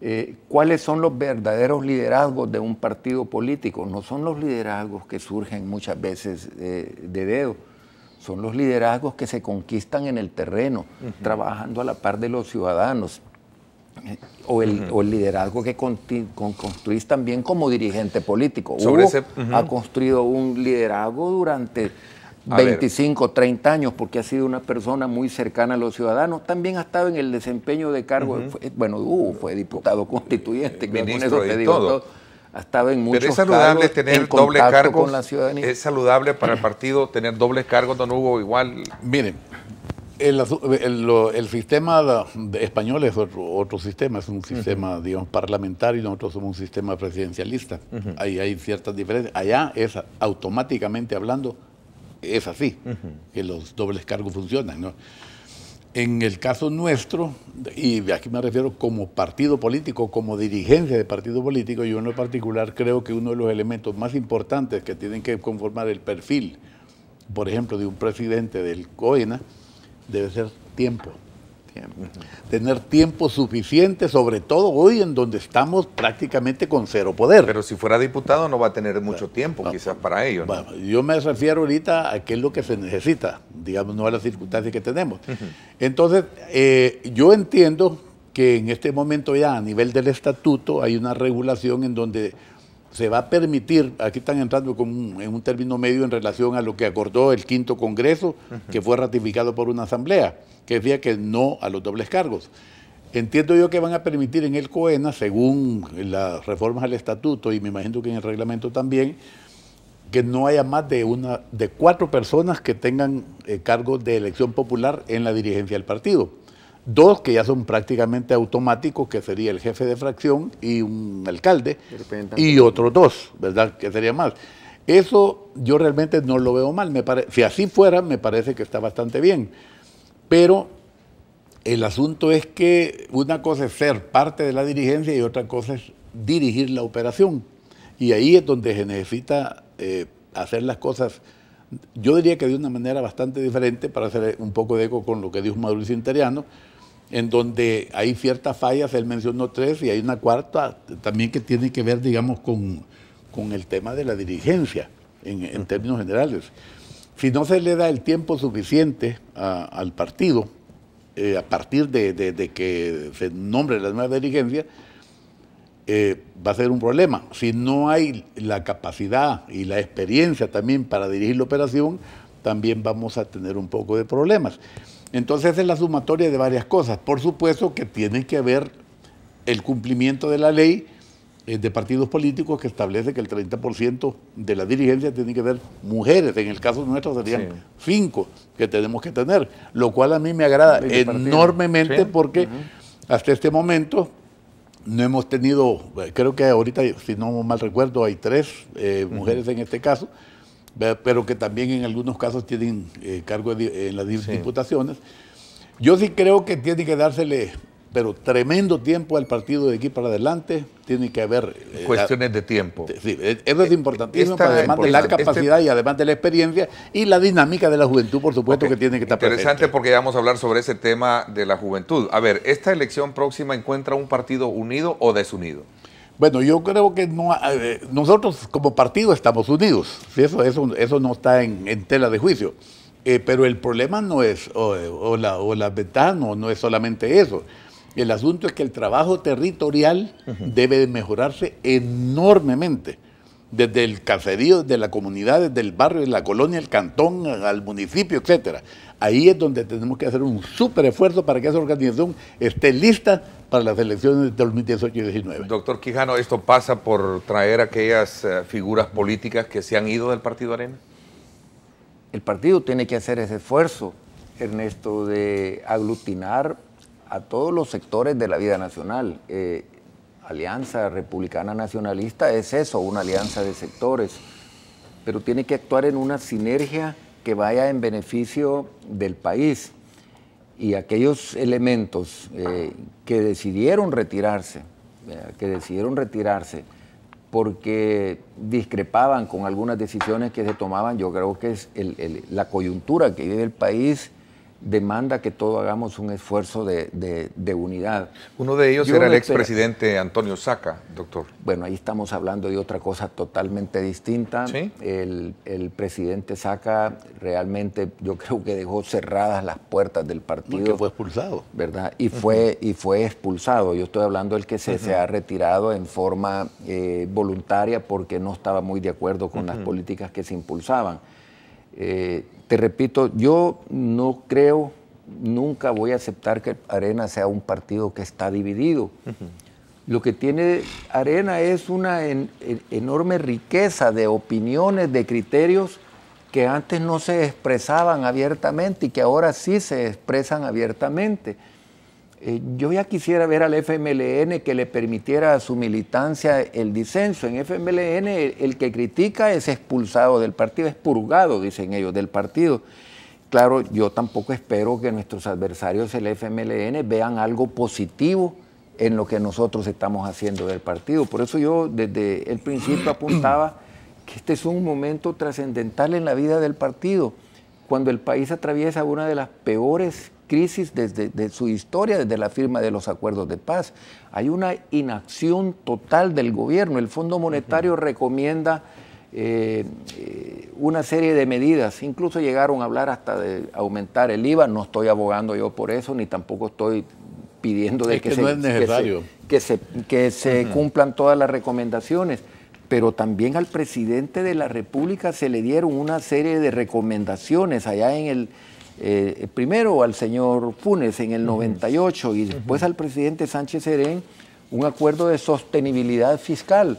Speaker 3: Eh, ¿Cuáles son los verdaderos liderazgos de un partido político? No son los liderazgos que surgen muchas veces eh, de dedo, son los liderazgos que se conquistan en el terreno, trabajando a la par de los ciudadanos. Eh, O el, o el liderazgo que con- construís también como dirigente político.
Speaker 2: Sobre
Speaker 3: Hugo
Speaker 2: ese-
Speaker 3: ha construido un liderazgo durante
Speaker 2: A ver.
Speaker 3: 25, 30 años, porque ha sido una persona muy cercana a los ciudadanos. También ha estado en el desempeño de cargo. bueno, Hugo fue diputado constituyente, con eso te digo
Speaker 2: todo.
Speaker 3: todo. Ha estado en muchos
Speaker 2: Pero es saludable
Speaker 3: cargos,
Speaker 2: tener
Speaker 3: en
Speaker 2: doble cargo.
Speaker 3: con la ciudadanía.
Speaker 2: Es saludable para el partido tener dobles cargos, don Hugo, igual.
Speaker 4: Miren, el, el- el sistema español es otro, otro sistema, es un sistema, digamos, parlamentario y nosotros somos un sistema presidencialista. Ahí hay ciertas diferencias. Allá es automáticamente hablando, es así, que los dobles cargos funcionan, ¿no? En el caso nuestro, y aquí me refiero como partido político, como dirigencia de partido político, yo en lo particular creo que uno de los elementos más importantes que tienen que conformar el perfil, por ejemplo, de un presidente del COENA, debe ser tiempo. Tener tiempo suficiente, sobre todo hoy en donde estamos prácticamente con cero poder.
Speaker 2: Pero si fuera diputado no va a tener mucho tiempo, quizás para ello. ¿no?
Speaker 4: Bueno, yo me refiero ahorita a qué es lo que se necesita, digamos, no a las circunstancias que tenemos. Entonces, eh, yo entiendo que en este momento ya a nivel del estatuto hay una regulación en donde se va a permitir, aquí están entrando con un- en un término medio en relación a lo que acordó el quinto Congreso, que fue ratificado por una asamblea, que decía que no a los dobles cargos. Entiendo yo que van a permitir en el COENA, según las reformas al estatuto y me imagino que en el reglamento también, que no haya más de una de cuatro personas que tengan eh, cargos de elección popular en la dirigencia del partido. Dos que ya son prácticamente automáticos, que sería el jefe de fracción y un alcalde, y otros dos, ¿verdad? Que sería más. Eso yo realmente no lo veo mal. Me pare- si así fuera, me parece que está bastante bien. Pero el asunto es que una cosa es ser parte de la dirigencia y otra cosa es dirigir la operación. Y ahí es donde se necesita eh, hacer las cosas, yo diría que de una manera bastante diferente, para hacer un poco de eco con lo que dijo Mauricio Interiano, en donde hay ciertas fallas, él mencionó tres, y hay una cuarta también que tiene que ver, digamos, con, con el tema de la dirigencia, en, términos generales. Si no se le da el tiempo suficiente al partido, eh, a partir de, de- de que se nombre la nueva dirigencia, eh, va a ser un problema. Si no hay la capacidad y la experiencia también para dirigir la operación, también vamos a tener un poco de problemas. Entonces es la sumatoria de varias cosas. Por supuesto que tiene que haber el cumplimiento de la ley eh, de partidos políticos que establece que el 30% de la dirigencia tiene que ser mujeres. En el caso nuestro serían cinco que tenemos que tener, lo cual a mí me agrada enormemente
Speaker 3: Sí.
Speaker 4: porque hasta este momento no hemos tenido, eh, creo que ahorita, si no mal recuerdo, hay tres eh, mujeres en este caso, pero que también en algunos casos tienen eh, cargo de en las di- diputaciones. Yo sí creo que tiene que dársele, pero tremendo tiempo al partido de aquí para adelante, tiene que haber... eh,
Speaker 2: Cuestiones de tiempo.
Speaker 4: Sí, eh, eso es importantísimo,
Speaker 2: Esta-
Speaker 4: además de la
Speaker 2: este-
Speaker 4: capacidad y además de la experiencia y la dinámica de la juventud, por supuesto, que tiene que estar
Speaker 2: Interesante
Speaker 4: presente.
Speaker 2: porque ya vamos a hablar sobre ese tema de la juventud. A ver, ¿esta elección próxima encuentra un partido unido o desunido?
Speaker 4: Bueno, yo creo que no, eh, nosotros como partido estamos unidos, ¿sí? eso, eso, eso no está en, en tela de juicio. Eh, pero el problema no es, o, o la, o la ventaja no, no es solamente eso. El asunto es que el trabajo territorial debe de mejorarse enormemente. Desde el caserío, desde la comunidad, desde el barrio, de la colonia, el cantón, al municipio, etcétera. Ahí es donde tenemos que hacer un súper esfuerzo para que esa organización esté lista para las elecciones de 2018 y 2019.
Speaker 2: Doctor Quijano, ¿esto pasa por traer aquellas eh, figuras políticas que se han ido del Partido Arena?
Speaker 3: El partido tiene que hacer ese esfuerzo, Ernesto, de aglutinar a todos los sectores de la vida nacional. Eh, alianza Republicana Nacionalista es eso, una alianza de sectores, pero tiene que actuar en una sinergia que vaya en beneficio del país. Y aquellos elementos eh, que decidieron retirarse, eh, que decidieron retirarse porque discrepaban con algunas decisiones que se tomaban, yo creo que es el- la coyuntura que vive el país demanda que todos hagamos un esfuerzo de, de- de unidad.
Speaker 2: Uno de ellos
Speaker 3: Yo
Speaker 2: era el expresidente Antonio Saca, doctor.
Speaker 3: bueno, ahí estamos hablando de otra cosa totalmente distinta. El, el presidente Saca realmente, yo creo que dejó cerradas las puertas del partido.
Speaker 4: que fue expulsado.
Speaker 3: ¿Verdad? Y fue, y fue expulsado. Yo estoy hablando del que se, se ha retirado en forma eh, voluntaria porque no estaba muy de acuerdo con las
Speaker 13: Ujú.
Speaker 3: políticas que se impulsaban. Eh, te repito, yo no creo, nunca voy a aceptar que Arena sea un partido que está dividido. Lo que tiene Arena es una en- en- enorme riqueza de opiniones, de criterios que antes no se expresaban abiertamente y que ahora sí se expresan abiertamente. Eh, yo ya quisiera ver al FMLN que le permitiera a su militancia el disenso. En FMLN el, el que critica es expulsado del partido, es purgado, dicen ellos, del partido. Claro, yo tampoco espero que nuestros adversarios del FMLN vean algo positivo en lo que nosotros estamos haciendo del partido. Por eso yo desde el principio apuntaba que este es un momento trascendental en la vida del partido, cuando el país atraviesa una de las peores crisis desde de su historia, desde la firma de los acuerdos de paz. Hay una inacción total del gobierno. El Fondo Monetario recomienda eh, eh, una serie de medidas, incluso llegaron a hablar hasta de aumentar el IVA, no estoy abogando yo por eso, ni tampoco estoy pidiendo de
Speaker 4: Es
Speaker 3: que,
Speaker 4: que
Speaker 3: se,
Speaker 4: no es
Speaker 3: que se-
Speaker 4: necesario.
Speaker 3: que se, que se cumplan todas las recomendaciones, pero también al presidente de la República se le dieron una serie de recomendaciones allá en el, eh, primero al señor Funes en el 98 y después al presidente Sánchez Serén un acuerdo de sostenibilidad fiscal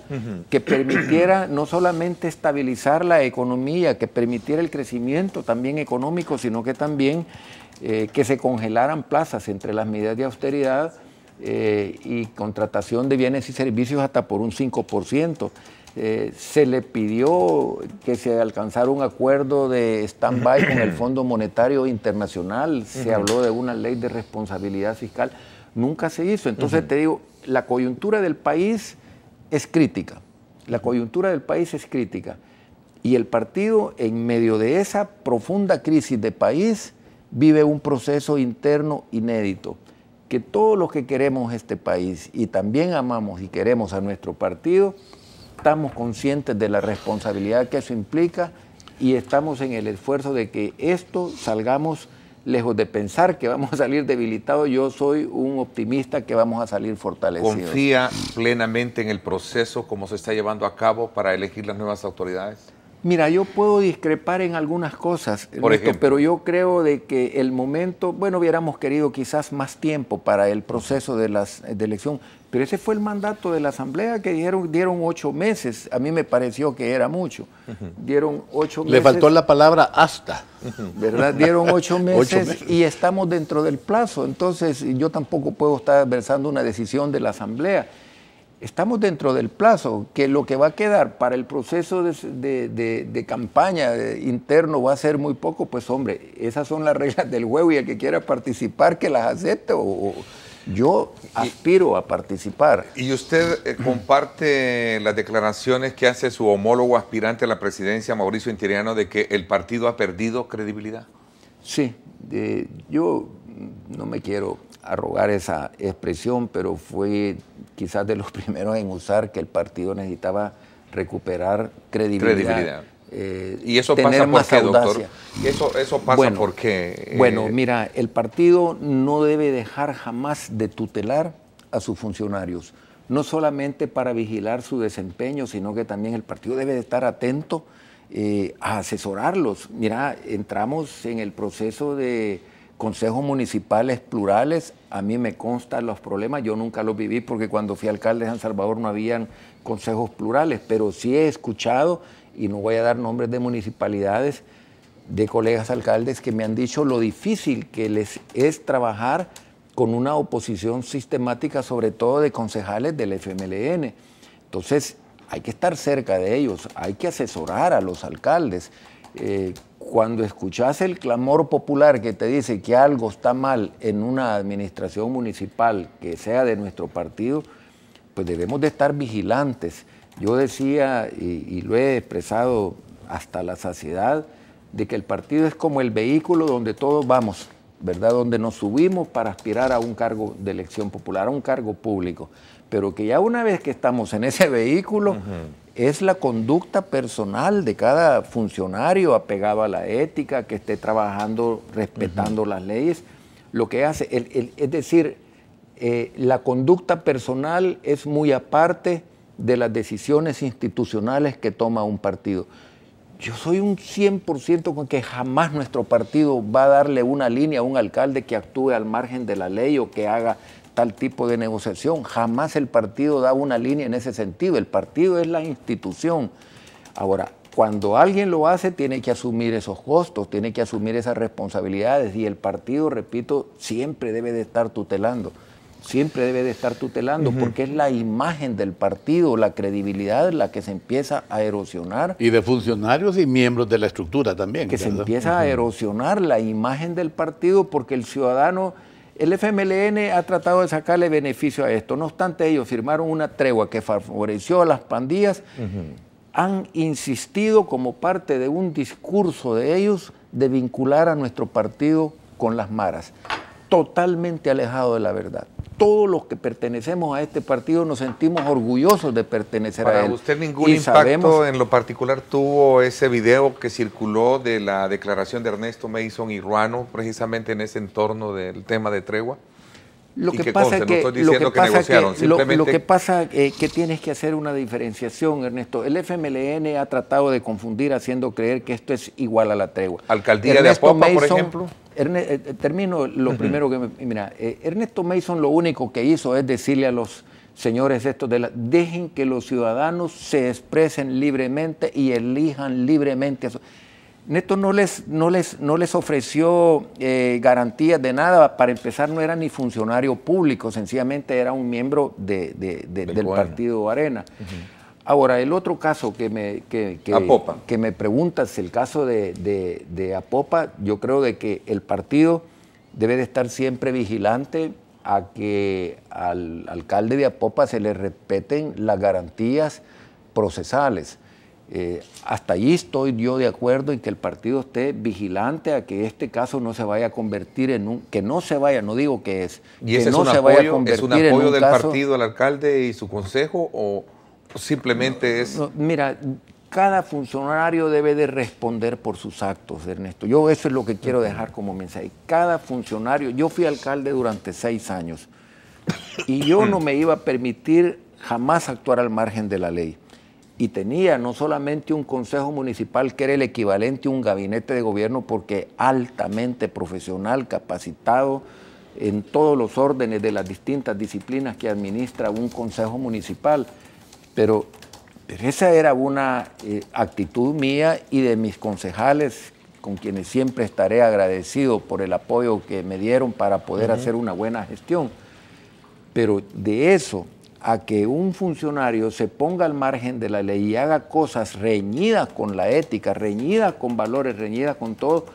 Speaker 3: que permitiera no solamente estabilizar la economía, que permitiera el crecimiento también económico, sino que también eh, que se congelaran plazas entre las medidas de austeridad eh, y contratación de bienes y servicios hasta por un 5%. Eh, se le pidió que se alcanzara un acuerdo de stand-by con el Fondo Monetario Internacional, se habló de una ley de responsabilidad fiscal, nunca se hizo. Entonces te digo, la coyuntura del país es crítica, la coyuntura del país es crítica. Y el partido, en medio de esa profunda crisis de país, vive un proceso interno inédito. que todos los que queremos este país y también amamos y queremos a nuestro partido, estamos conscientes de la responsabilidad que eso implica y estamos en el esfuerzo de que esto salgamos lejos de pensar que vamos a salir debilitados, yo soy un optimista que vamos a salir fortalecidos.
Speaker 2: ¿Confía plenamente en el proceso como se está llevando a cabo para elegir las nuevas autoridades?
Speaker 3: Mira, yo puedo discrepar en algunas cosas,
Speaker 2: Por
Speaker 3: Ernesto, pero yo creo de que el momento, bueno, hubiéramos querido quizás más tiempo para el proceso de, las, de elección, pero ese fue el mandato de la Asamblea que dijeron, dieron ocho meses. A mí me pareció que era mucho. Dieron ocho meses.
Speaker 4: Le faltó la palabra hasta.
Speaker 3: ¿verdad? Dieron ocho meses,
Speaker 4: Ocho meses.
Speaker 3: y estamos dentro del plazo. Entonces, yo tampoco puedo estar versando una decisión de la Asamblea. Estamos dentro del plazo, que lo que va a quedar para el proceso de, de- de- de campaña eh, interno va a ser muy poco, pues hombre, esas son las reglas del juego y el que quiera participar que las acepte. O- yo aspiro a participar.
Speaker 2: ¿Y usted eh, comparte las declaraciones que hace su homólogo aspirante a la presidencia, Mauricio Interiano, de que el partido ha perdido credibilidad?
Speaker 3: Sí, yo no me quiero arrogar esa expresión, pero fue quizás de los primeros en usar que el partido necesitaba recuperar credibilidad.
Speaker 2: Credibilidad.
Speaker 3: Eh,
Speaker 2: ¿Y eso
Speaker 3: tener
Speaker 2: pasa por
Speaker 3: más
Speaker 2: qué, doctor?
Speaker 3: audacia.
Speaker 2: Eso, eso pasa
Speaker 3: Bueno,
Speaker 2: porque... eh,
Speaker 3: Bueno, mira, el partido no debe dejar jamás de tutelar a sus funcionarios, no solamente para vigilar su desempeño, sino que también el partido debe de estar atento eh, a asesorarlos. Mira, entramos en el proceso de consejos municipales plurales, a mí me constan los problemas, yo nunca los viví porque cuando fui alcalde de San Salvador no habían consejos plurales, pero sí he escuchado, y no voy a dar nombres de municipalidades, de colegas alcaldes que me han dicho lo difícil que les es trabajar con una oposición sistemática, sobre todo de concejales del FMLN. Entonces, hay que estar cerca de ellos, hay que asesorar a los alcaldes. Eh, cuando escuchas el clamor popular que te dice que algo está mal en una administración municipal que sea de nuestro partido, pues debemos de estar vigilantes. Yo decía, y, y lo he expresado hasta la saciedad, de que el partido es como el vehículo donde todos vamos, ¿verdad? Donde nos subimos para aspirar a un cargo de elección popular, a un cargo público. Pero que ya una vez que estamos en ese vehículo, es la conducta personal de cada funcionario apegado a la ética, que esté trabajando respetando las leyes, lo que hace, el- el- es decir, eh, la conducta personal es muy aparte de las decisiones institucionales que toma un partido. Yo soy un 100% con que jamás nuestro partido va a darle una línea a un alcalde que actúe al margen de la ley o que haga tal tipo de negociación. Jamás el partido da una línea en ese sentido. El partido es la institución. Ahora, cuando alguien lo hace, tiene que asumir esos costos, tiene que asumir esas responsabilidades y el partido, repito, siempre debe de estar tutelando. Siempre debe de estar tutelando porque es la imagen del partido, la credibilidad la que se empieza a erosionar.
Speaker 4: Y de funcionarios y miembros de la estructura también.
Speaker 3: que se empieza a erosionar la imagen del partido porque el ciudadano, el FMLN ha tratado de sacarle beneficio a esto. No obstante, ellos firmaron una tregua que favoreció a las pandillas, han insistido como parte de un discurso de ellos de vincular a nuestro partido con las maras, totalmente alejado de la verdad. Todos los que pertenecemos a este partido nos sentimos orgullosos de pertenecer a
Speaker 2: Para
Speaker 3: él.
Speaker 2: usted ningún
Speaker 3: Y
Speaker 2: impacto
Speaker 3: sabemos-
Speaker 2: en lo particular tuvo ese video que circuló de la declaración de Ernesto Mason y Ruano precisamente en ese entorno del tema de tregua.
Speaker 3: Lo que pasa que, lo que pasa que, lo- que pasa es que tienes que hacer una diferenciación, Ernesto. El FMLN ha tratado de confundir haciendo creer que esto es igual a la tregua.
Speaker 2: Alcaldía de Apopa, por ejemplo.
Speaker 3: Erne- eh, eh, termino lo primero que me, mira, eh, Ernesto Mason lo único que hizo es decirle a los señores estos de la dejen que los ciudadanos se expresen libremente y elijan libremente. a su- Neto no les, no les, no les ofreció eh, garantías de nada. Para empezar, no era ni funcionario público, sencillamente era un miembro de- de- de- del partido Arena. Ahora, el otro caso que me, que, que-
Speaker 2: Apopa.
Speaker 3: que me preguntas, el caso de Apopa, yo creo de que el partido debe de estar siempre vigilante a que al alcalde de Apopa se le respeten las garantías procesales. Eh, hasta allí estoy yo de acuerdo en que el partido esté vigilante a que este caso no se vaya a convertir en un, que no se vaya, no digo que es,
Speaker 2: ¿Y
Speaker 3: que
Speaker 2: ese
Speaker 3: no
Speaker 2: es, un
Speaker 3: se
Speaker 2: apoyo,
Speaker 3: vaya a convertir
Speaker 2: es un apoyo
Speaker 3: en un
Speaker 2: del
Speaker 3: caso-
Speaker 2: partido al alcalde y su consejo o simplemente es...
Speaker 3: No, mira, cada funcionario debe de responder por sus actos, Ernesto. Yo eso es lo que quiero dejar como mensaje. Cada funcionario, yo fui alcalde durante seis años y yo no me iba a permitir jamás actuar al margen de la ley. Y tenía no solamente un consejo municipal que era el equivalente a un gabinete de gobierno porque altamente profesional, capacitado en todos los órdenes de las distintas disciplinas que administra un consejo municipal. Pero, esa era una eh, actitud mía y de mis concejales con quienes siempre estaré agradecido por el apoyo que me dieron para poder hacer una buena gestión. Pero de eso a que un funcionario se ponga al margen de la ley y haga cosas reñidas con la ética, reñidas con valores, reñidas con todo,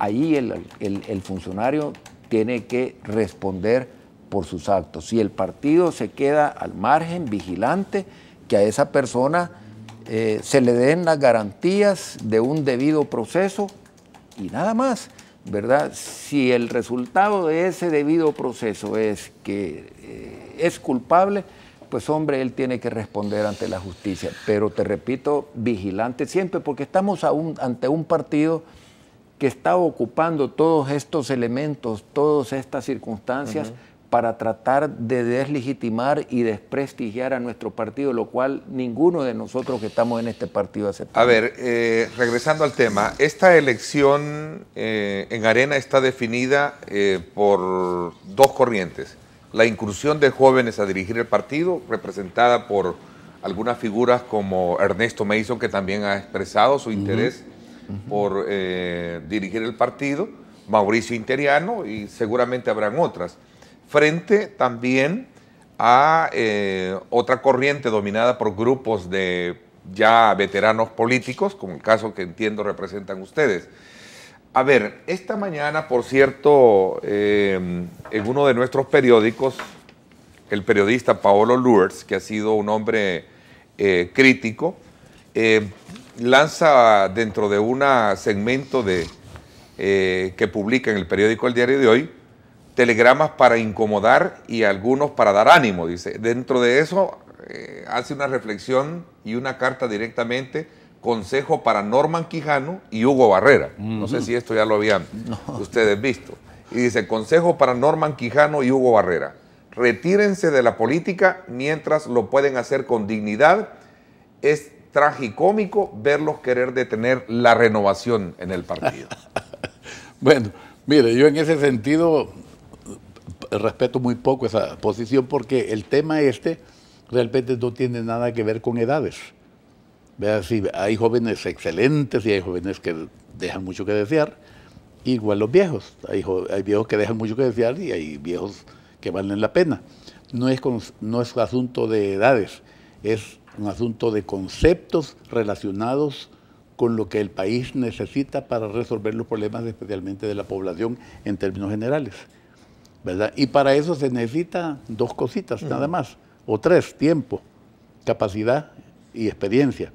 Speaker 3: ahí el, funcionario tiene que responder por sus actos. Si el partido se queda al margen, vigilante, que a esa persona eh, se le den las garantías de un debido proceso y nada más, ¿verdad? Si el resultado de ese debido proceso es que eh, es culpable, pues hombre, él tiene que responder ante la justicia. Pero te repito, vigilante siempre, porque estamos un- ante un partido que está ocupando todos estos elementos, todas estas circunstancias para tratar de deslegitimar y desprestigiar a nuestro partido, lo cual ninguno de nosotros que estamos en este partido acepta.
Speaker 2: A ver, eh, regresando al tema, esta elección eh, en Arena está definida eh, por dos corrientes. La incursión de jóvenes a dirigir el partido, representada por algunas figuras como Ernesto Mason, que también ha expresado su interés por eh, dirigir el partido, Mauricio Interiano y seguramente habrán otras. Frente también a eh, otra corriente dominada por grupos de ya veteranos políticos, como el caso que entiendo representan ustedes. A ver, esta mañana, por cierto, eh, en uno de nuestros periódicos, el periodista Paolo Lourdes, que ha sido un hombre eh, crítico, eh, lanza dentro de un segmento de, eh, que publica en el periódico El Diario de Hoy, telegramas para incomodar y algunos para dar ánimo, dice. Dentro de eso eh, hace una reflexión y una carta directamente, consejo para Norman Quijano y Hugo Barrera. No sé si esto ya lo habían ustedes visto. Y dice, consejo para Norman Quijano y Hugo Barrera. Retírense de la política mientras lo pueden hacer con dignidad. Es tragicómico verlos querer detener la renovación en el partido.
Speaker 4: Bueno, mire, yo en ese sentido respeto muy poco esa posición porque el tema este realmente no tiene nada que ver con edades. Vea, si hay jóvenes excelentes y hay jóvenes que dejan mucho que desear, igual los viejos. Hay, hay viejos que dejan mucho que desear y hay viejos que valen la pena. No es, con- no es asunto de edades, es un asunto de conceptos relacionados con lo que el país necesita para resolver los problemas especialmente de la población en términos generales. ¿verdad? Y para eso se necesita dos cositas, nada más, o tres, tiempo, capacidad y experiencia.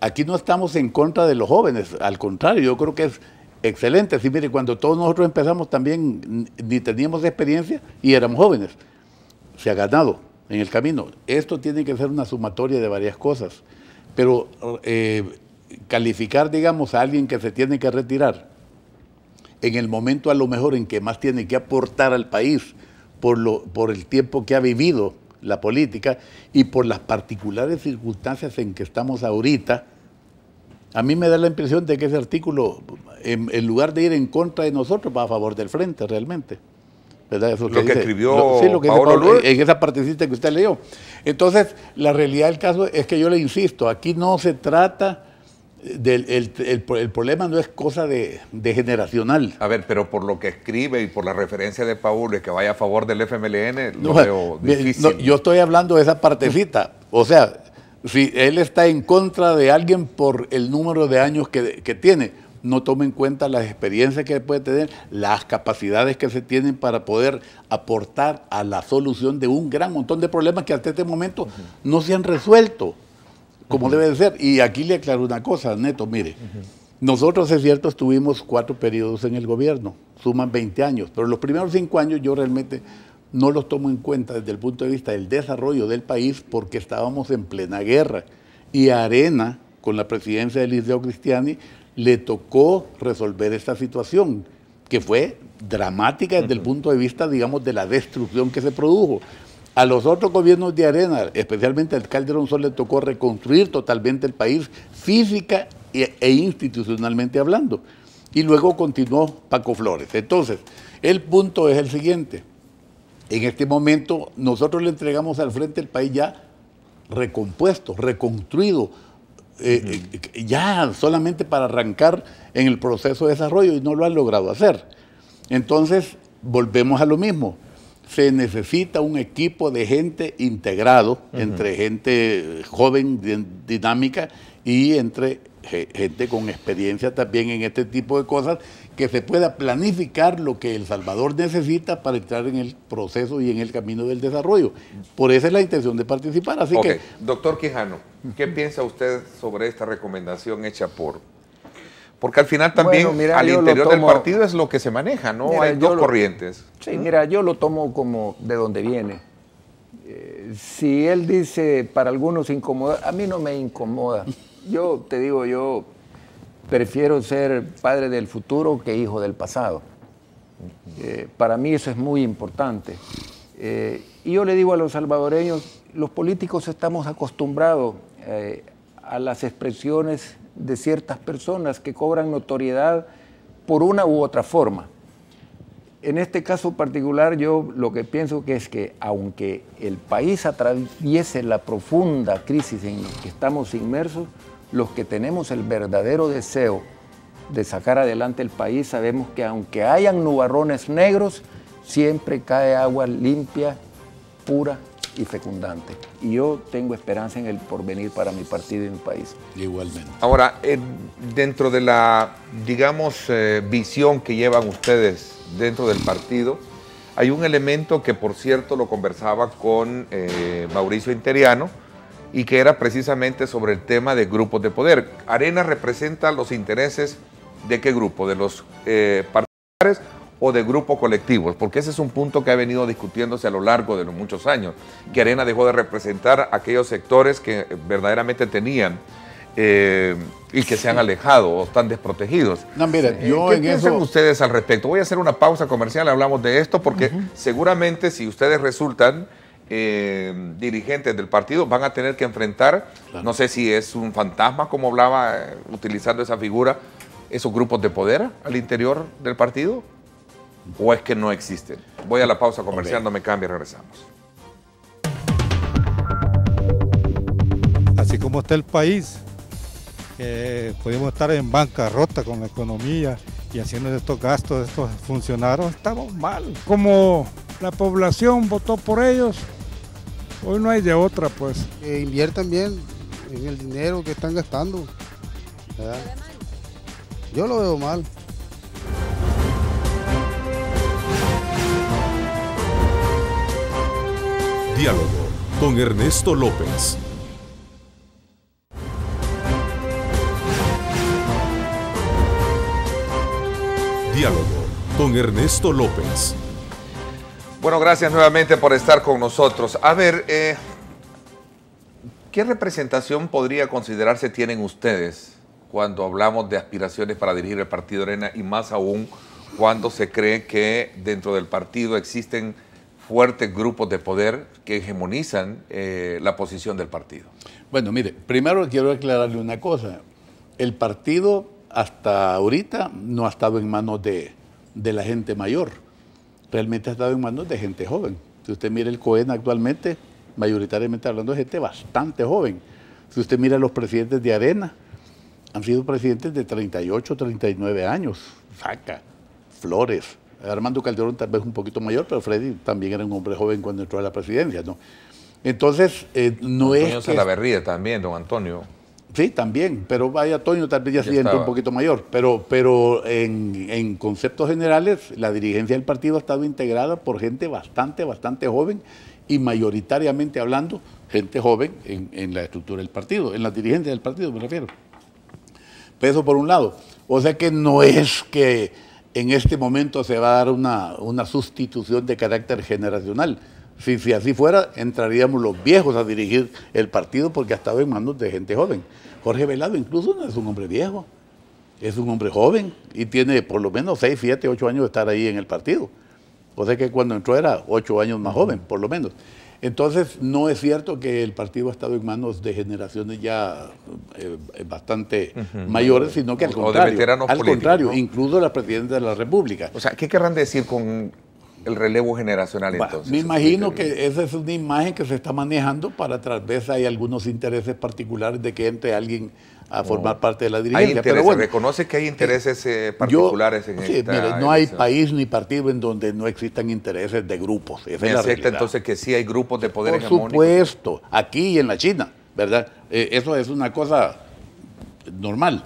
Speaker 4: Aquí no estamos en contra de los jóvenes, al contrario, yo creo que es excelente. Sí, mire, cuando todos nosotros empezamos también ni teníamos experiencia y éramos jóvenes. Se ha ganado en el camino. Esto tiene que ser una sumatoria de varias cosas. Pero eh, calificar, digamos, a alguien que se tiene que retirar en el momento a lo mejor en que más tiene que aportar al país por, lo, por el tiempo que ha vivido la política y por las particulares circunstancias en que estamos ahorita, a mí me da la impresión de que ese artículo, en, en lugar de ir en contra de nosotros, va a favor del frente realmente. ¿Verdad? Eso
Speaker 2: Lo que escribió
Speaker 4: lo- sí, lo que dice
Speaker 2: Paolo
Speaker 4: Paolo,
Speaker 2: Lourdes.
Speaker 4: en esa partecita que usted leyó. Entonces, la realidad del caso es que yo le insisto, aquí no se trata del el, el- el problema no es cosa de, de generacional.
Speaker 2: A ver, pero por lo que escribe y por la referencia de Paul que vaya a favor del FMLN, lo veo difícil.
Speaker 4: no, yo estoy hablando de esa partecita. O sea, si él está en contra de alguien por el número de años que, que tiene, no toma en cuenta las experiencias que puede tener, las capacidades que se tienen para poder aportar a la solución de un gran montón de problemas que hasta este momento no se han resuelto. Como debe de ser. Y aquí le aclaro una cosa, Neto, mire, nosotros es cierto estuvimos cuatro periodos en el gobierno, suman 20 años, pero los primeros cinco años yo realmente no los tomo en cuenta desde el punto de vista del desarrollo del país porque estábamos en plena guerra. Y Arena, con la presidencia de Liceo Cristiani, le tocó resolver esta situación, que fue dramática desde el punto de vista, digamos, de la destrucción que se produjo. A los otros gobiernos de Arena, especialmente al Calderón Sol, le tocó reconstruir totalmente el país física e, e institucionalmente hablando. Y luego continuó Paco Flores. Entonces, el punto es el siguiente. En este momento nosotros le entregamos al frente el país ya recompuesto, reconstruido, eh, eh, ya solamente para arrancar en el proceso de desarrollo y no lo han logrado hacer. Entonces, volvemos a lo mismo. Se necesita un equipo de gente integrado entre gente joven, dinámica y entre gente con experiencia también en este tipo de cosas, que se pueda planificar lo que El Salvador necesita para entrar en el proceso y en el camino del desarrollo. Por eso es la intención de participar. Así que,
Speaker 2: doctor Quijano, ¿qué piensa usted sobre esta recomendación hecha por porque al final también al interior del partido es lo que se maneja, ¿no? Hay dos corrientes.
Speaker 3: Sí, mira, yo lo tomo como de donde viene. Eh, si él dice para algunos incomoda, a mí no me incomoda. Yo te digo, yo prefiero ser padre del futuro que hijo del pasado. Eh, para mí eso es muy importante. Eh, y yo le digo a los salvadoreños, los políticos estamos acostumbrados a las expresiones de ciertas personas que cobran notoriedad por una u otra forma. En este caso particular yo lo que pienso que es que aunque el país atraviese la profunda crisis en la que estamos inmersos, los que tenemos el verdadero deseo de sacar adelante el país, sabemos que aunque hayan nubarrones negros, siempre cae agua limpia, pura y fecundante. Y yo tengo esperanza en el porvenir para mi partido y mi país.
Speaker 4: Igualmente.
Speaker 2: Ahora, eh, dentro de la, digamos, eh, visión que llevan ustedes dentro del partido, hay un elemento que, por cierto, lo conversaba con eh, Mauricio Interiano, y que era precisamente sobre el tema de grupos de poder. Arena representa los intereses de qué grupo, de los eh, particulares o de grupos colectivos, porque ese es un punto que ha venido discutiéndose a lo largo de los muchos años, que Arena dejó de representar aquellos sectores que verdaderamente tenían eh, y que se han alejado o están desprotegidos.
Speaker 4: No, mira, yo
Speaker 2: ¿Qué piensan ustedes al respecto? Voy a hacer una pausa comercial, hablamos de esto, porque seguramente si ustedes resultan eh, dirigentes del partido van a tener que enfrentar, no sé si es un fantasma, como hablaba, eh, utilizando esa figura, esos grupos de poder al interior del partido, o es que no existen. Voy a la pausa comercial, no me cambie, regresamos.
Speaker 13: Así como está el país, podemos estar en bancarrota con la economía y haciendo estos gastos, estos funcionarios, estamos mal. Como la población votó por ellos, Hoy no hay de otra, pues.
Speaker 14: Que inviertan bien en el dinero que están gastando. Yo lo veo mal.
Speaker 1: Diálogo con Ernesto López. Diálogo con Ernesto López.
Speaker 2: Bueno, gracias nuevamente por estar con nosotros. A ver, eh, ¿qué representación podría considerarse tienen ustedes cuando hablamos de aspiraciones para dirigir el Partido Arena y más aún cuando se cree que dentro del partido existen fuertes grupos de poder que hegemonizan eh, la posición del partido?
Speaker 4: Bueno, mire, primero quiero aclararle una cosa. El partido hasta ahorita no ha estado en manos de la gente mayor realmente ha estado en manos de gente joven. Si usted mira el COEN actualmente, mayoritariamente hablando de gente bastante joven. Si usted mira los presidentes de Arena, han sido presidentes de 38, 39 años. Saca, Flores, Armando Calderón tal vez un poquito mayor, pero Freddy también era un hombre joven cuando entró a la presidencia, ¿no? Entonces, eh, no
Speaker 2: Antonio es. Antonio también, don Antonio.
Speaker 4: Sí, también, pero vaya Toño tal vez ya, siente un poquito mayor, pero, pero en, conceptos generales la dirigencia del partido ha estado integrada por gente bastante, bastante joven y mayoritariamente hablando gente joven en, en la estructura del partido, en las dirigencias del partido me refiero. Eso por un lado. O sea que no es que en este momento se va a dar una, una sustitución de carácter generacional. Si, si, así fuera, entraríamos los viejos a dirigir el partido porque ha estado en manos de gente joven. Jorge Velado incluso no es un hombre viejo, es un hombre joven y tiene por lo menos 6, 7, 8 años de estar ahí en el partido. O sea que cuando entró era 8 años más joven, por lo menos. Entonces, no es cierto que el partido ha estado en manos de generaciones ya eh, bastante mayores, sino que al contrario, al contrario, incluso la presidenta de la República.
Speaker 2: O sea, ¿qué querrán decir con el relevo generacional entonces?
Speaker 4: Me imagino que esa es una imagen que se está manejando para tal vez hay algunos intereses particulares de que entre alguien a formar parte de la dirigencia.
Speaker 2: Pero bueno, reconoce que hay intereses eh, particulares en
Speaker 4: sí, esta no hay país ni partido en donde no existan intereses de grupos.
Speaker 2: Esa es la acepta entonces que sí hay grupos de poder
Speaker 4: Por supuesto, aquí y en la China, ¿verdad? Eh, eso es una cosa normal.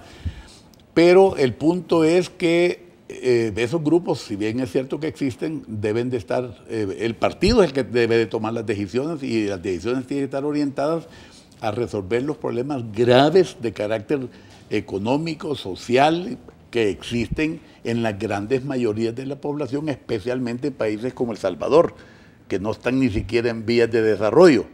Speaker 4: Pero el punto es que eh, esos grupos, si bien es cierto que existen, deben de estar, el partido es el que debe de tomar las decisiones y las decisiones tienen que estar orientadas a resolver los problemas graves de carácter económico, social, que existen en las grandes mayorías de la población, especialmente en países como El Salvador, que no están ni siquiera en vías de desarrollo.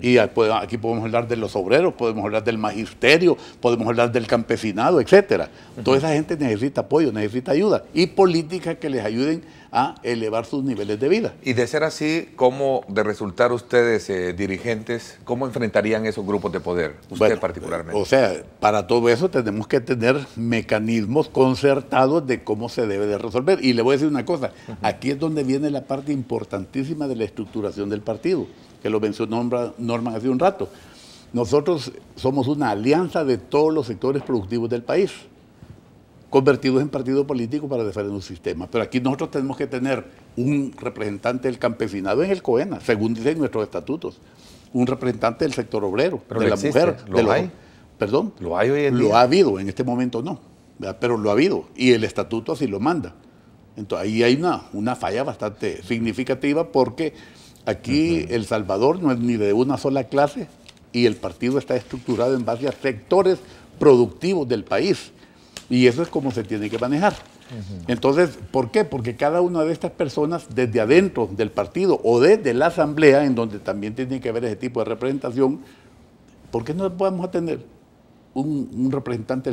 Speaker 4: Y aquí podemos hablar de los obreros, podemos hablar del magisterio, podemos hablar del campesinado, etcétera. Toda esa gente necesita apoyo, necesita ayuda y políticas que les ayuden a elevar sus niveles de vida.
Speaker 2: Y de ser así, ¿cómo de resultar ustedes eh, dirigentes, cómo enfrentarían esos grupos de poder, usted particularmente?
Speaker 4: O sea, para todo eso tenemos que tener mecanismos concertados de cómo se debe de resolver. Y le voy a decir una cosa, aquí es donde viene la parte importantísima de la estructuración del partido, que lo mencionó Norman hace un rato. Nosotros somos una alianza de todos los sectores productivos del país convertidos en partido político para defender un sistema. Pero aquí nosotros tenemos que tener un representante del campesinado en el COENA, según dicen nuestros estatutos, un representante del sector obrero, de la mujer.
Speaker 2: ¿Lo hay?
Speaker 4: ¿Perdón?
Speaker 2: ¿Lo hay hoy en
Speaker 4: Lo ha habido, en este momento no, pero lo ha habido, y el estatuto así lo manda. Entonces ahí hay una, una falla bastante significativa porque aquí El Salvador no es ni de una sola clase y el partido está estructurado en base a sectores productivos del país y eso es como se tiene que manejar. Entonces, ¿por qué? Porque cada una de estas personas, desde adentro del partido o desde la asamblea, en donde también tiene que haber ese tipo de representación, ¿por qué no podemos tener un, representante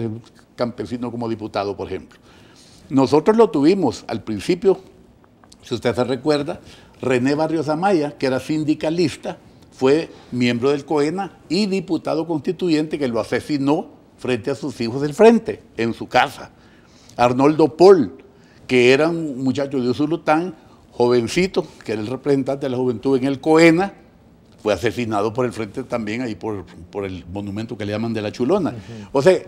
Speaker 4: campesino como diputado, por ejemplo? Nosotros lo tuvimos al principio, si usted se recuerda, René Barrios Amaya, que era sindicalista, fue miembro del COENA y diputado constituyente que lo asesinó frente a sus hijos del frente, en su casa. Arnoldo Paul, que era un muchacho de Usulután, jovencito, que era el representante de la juventud en el COENA, fue asesinado por el frente también ahí por, por el monumento que le llaman de la Chulona. O sea,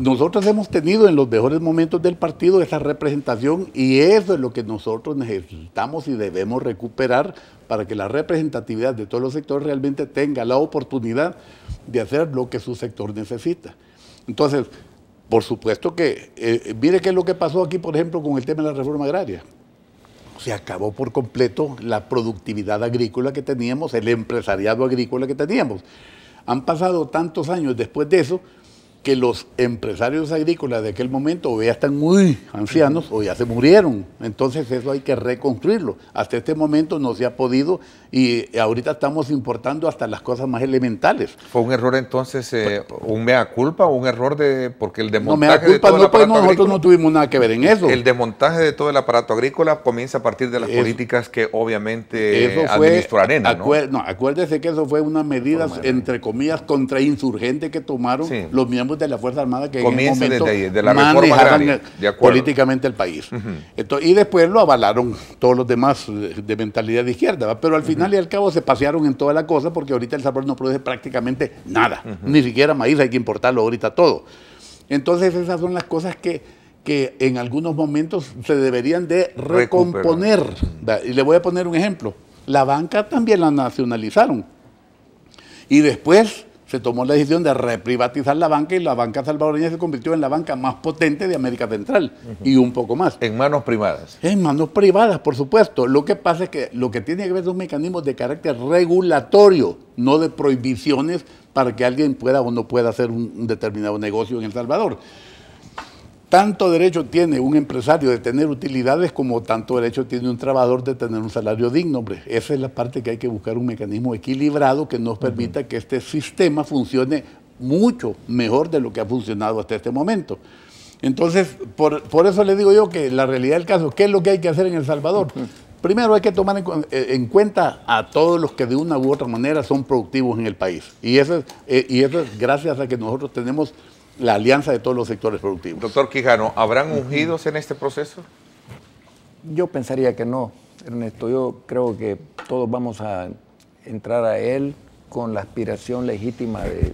Speaker 4: nosotros hemos tenido en los mejores momentos del partido esa representación y eso es lo que nosotros necesitamos y debemos recuperar para que la representatividad de todos los sectores realmente tenga la oportunidad de hacer lo que su sector necesita. Entonces, por supuesto que, eh, mire qué es lo que pasó aquí, por ejemplo, con el tema de la reforma agraria. Se acabó por completo la productividad agrícola que teníamos, el empresariado agrícola que teníamos. Han pasado tantos años después de eso que los empresarios agrícolas de aquel momento o ya están muy ancianos o ya se murieron. Entonces eso hay que reconstruirlo. Hasta este momento no se ha podido y ahorita estamos importando hasta las cosas más elementales.
Speaker 2: ¿Fue un error entonces, eh, un mea culpa o un error de, porque el desmontaje
Speaker 4: no, mea culpa, no, pues, nosotros no tuvimos nada que ver en eso.
Speaker 2: El desmontaje de todo el aparato agrícola comienza a partir de las políticas que obviamente administró Arena, ¿no?
Speaker 4: ¿no? acuérdese que eso fue una medida, entre comillas, contrainsurgente que tomaron los miembros de la Fuerza Armada que
Speaker 2: Comienza en ese momento de la manejaban
Speaker 4: políticamente el país. y después lo avalaron todos los demás de mentalidad de izquierda, pero al final y al cabo se pasearon en toda la cosa porque ahorita El Salvador no produce prácticamente nada, ni siquiera maíz, hay que importarlo ahorita todo. Entonces esas son las cosas que, que en algunos momentos se deberían de recomponer. Y le voy a poner un ejemplo. La banca también la nacionalizaron. Y después se tomó la decisión de reprivatizar la banca y la banca salvadoreña se convirtió en la banca más potente de América Central y un poco más.
Speaker 2: En manos privadas.
Speaker 4: En manos privadas, por supuesto. Lo que pasa es que lo que tiene que ver son mecanismos de carácter regulatorio, no de prohibiciones para que alguien pueda o no pueda hacer un, un determinado negocio en El Salvador. Tanto derecho tiene un empresario de tener utilidades como tanto derecho tiene un trabajador de tener un salario digno. Hombre. Esa es la parte que hay que buscar un mecanismo equilibrado que nos permita que este sistema funcione mucho mejor de lo que ha funcionado hasta este momento. Entonces, por, por eso le digo yo que la realidad del caso, ¿qué es lo que hay que hacer en El Salvador? Primero hay que tomar en, eh, en cuenta a todos los que de una u otra manera son productivos en el país. Y eso, es, eh, y eso es gracias a que nosotros tenemos la alianza de todos los sectores productivos.
Speaker 2: Doctor Quijano, ¿habrán ungidos en este proceso?
Speaker 3: Yo pensaría que no, Ernesto. Yo creo que todos vamos a entrar a él con la aspiración legítima de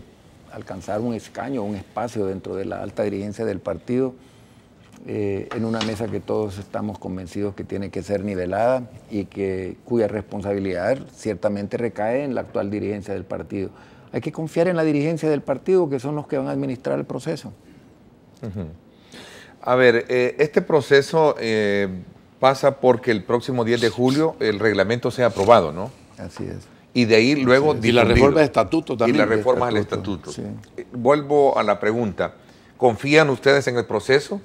Speaker 3: alcanzar un escaño, un espacio dentro de la alta dirigencia del partido, eh, en una mesa que todos estamos convencidos que tiene que ser nivelada y que, cuya responsabilidad ciertamente recae en la actual dirigencia del partido. Hay que confiar en la dirigencia del partido, que son los que van a administrar el proceso.
Speaker 2: A ver, eh, este proceso eh, pasa porque el próximo 10 de julio el reglamento sea aprobado, ¿no?
Speaker 3: Así es.
Speaker 2: Y de ahí luego
Speaker 4: Y la reforma de estatuto también.
Speaker 2: Y la reforma del
Speaker 3: Estatuto,
Speaker 2: estatuto. Eh, Vuelvo a la pregunta. ¿Confían ustedes en el proceso?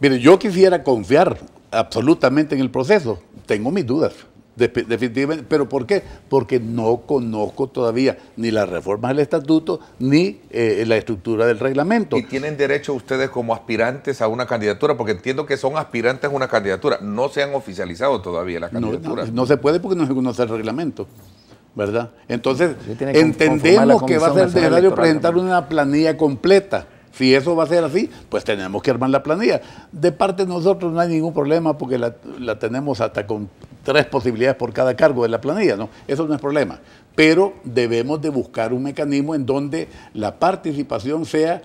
Speaker 4: Mire, yo quisiera confiar absolutamente en el proceso. Tengo mis dudas, definitivamente. ¿Pero por qué? Porque no conozco todavía ni las reformas del estatuto ni eh, la estructura del reglamento.
Speaker 2: ¿Y tienen derecho ustedes como aspirantes a una candidatura? Porque entiendo que son aspirantes a una candidatura. No se han oficializado todavía la
Speaker 4: No,
Speaker 2: candidatura.
Speaker 4: no, no se puede porque no se conoce el reglamento. ¿Verdad? Entonces, entendemos que va a ser necesario presentar una planilla completa. Si eso va a ser así, pues tenemos que armar la planilla. De parte de nosotros no hay ningún problema porque la, la tenemos hasta con tres posibilidades por cada cargo de la planilla, ¿no? Eso no es problema. Pero debemos de buscar un mecanismo en donde la participación sea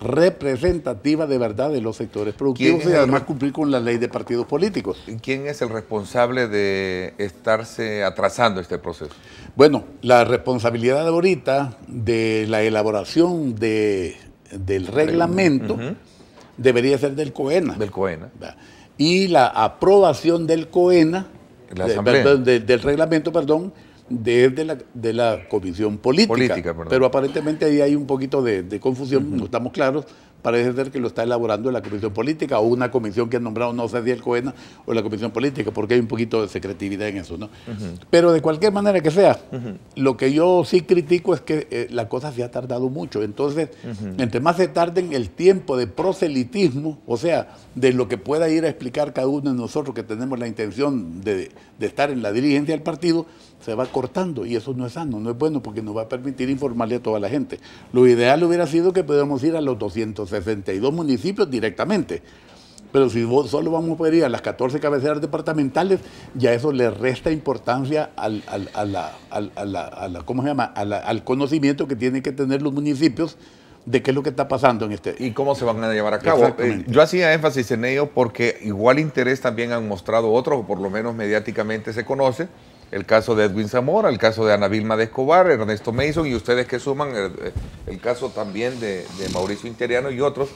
Speaker 4: representativa de verdad de los sectores productivos y además cumplir con la ley de partidos políticos.
Speaker 2: ¿Quién es el responsable de estarse atrasando este proceso?
Speaker 4: Bueno, la responsabilidad de ahorita de la elaboración de, del reglamento debería ser del COENA.
Speaker 2: Del COENA.
Speaker 4: Y la aprobación del COENA,
Speaker 2: La
Speaker 4: de-
Speaker 2: Asamblea.
Speaker 4: perdón, de- del reglamento, perdón, desde la, de la Comisión Política. Pero aparentemente ahí hay un poquito de, de confusión, no estamos claros. Parece ser que lo está elaborando la Comisión Política o una comisión que ha nombrado, no sé si el COENA o la Comisión Política, porque hay un poquito de secretividad en eso, ¿no? Pero de cualquier manera que sea, lo que yo sí critico es que eh, la cosa se ha tardado mucho. Entonces, entre más se tarden el tiempo de proselitismo, o sea, de lo que pueda ir a explicar cada uno de nosotros que tenemos la intención de, de estar en la dirigencia del partido, se va cortando y eso no es sano, no es bueno porque nos va a permitir informarle a toda la gente. Lo ideal hubiera sido que pudiéramos ir a los 262 municipios directamente. Pero si vos solo vamos a poder ir a las 14 cabeceras departamentales, ya eso le resta importancia al, al- a la- al- a la- a la- ¿cómo se llama? A la- al conocimiento que tienen que tener los municipios de qué es lo que está pasando en este.
Speaker 2: ¿Y cómo se van a llevar a cabo? Eh, yo hacía énfasis en ello porque igual interés también han mostrado otros, o por lo menos mediáticamente se conoce, el caso de Edwin Zamora, el caso de Ana Vilma de Escobar, Ernesto Mason, y ustedes que suman el, el caso también de, de Mauricio Interiano y otros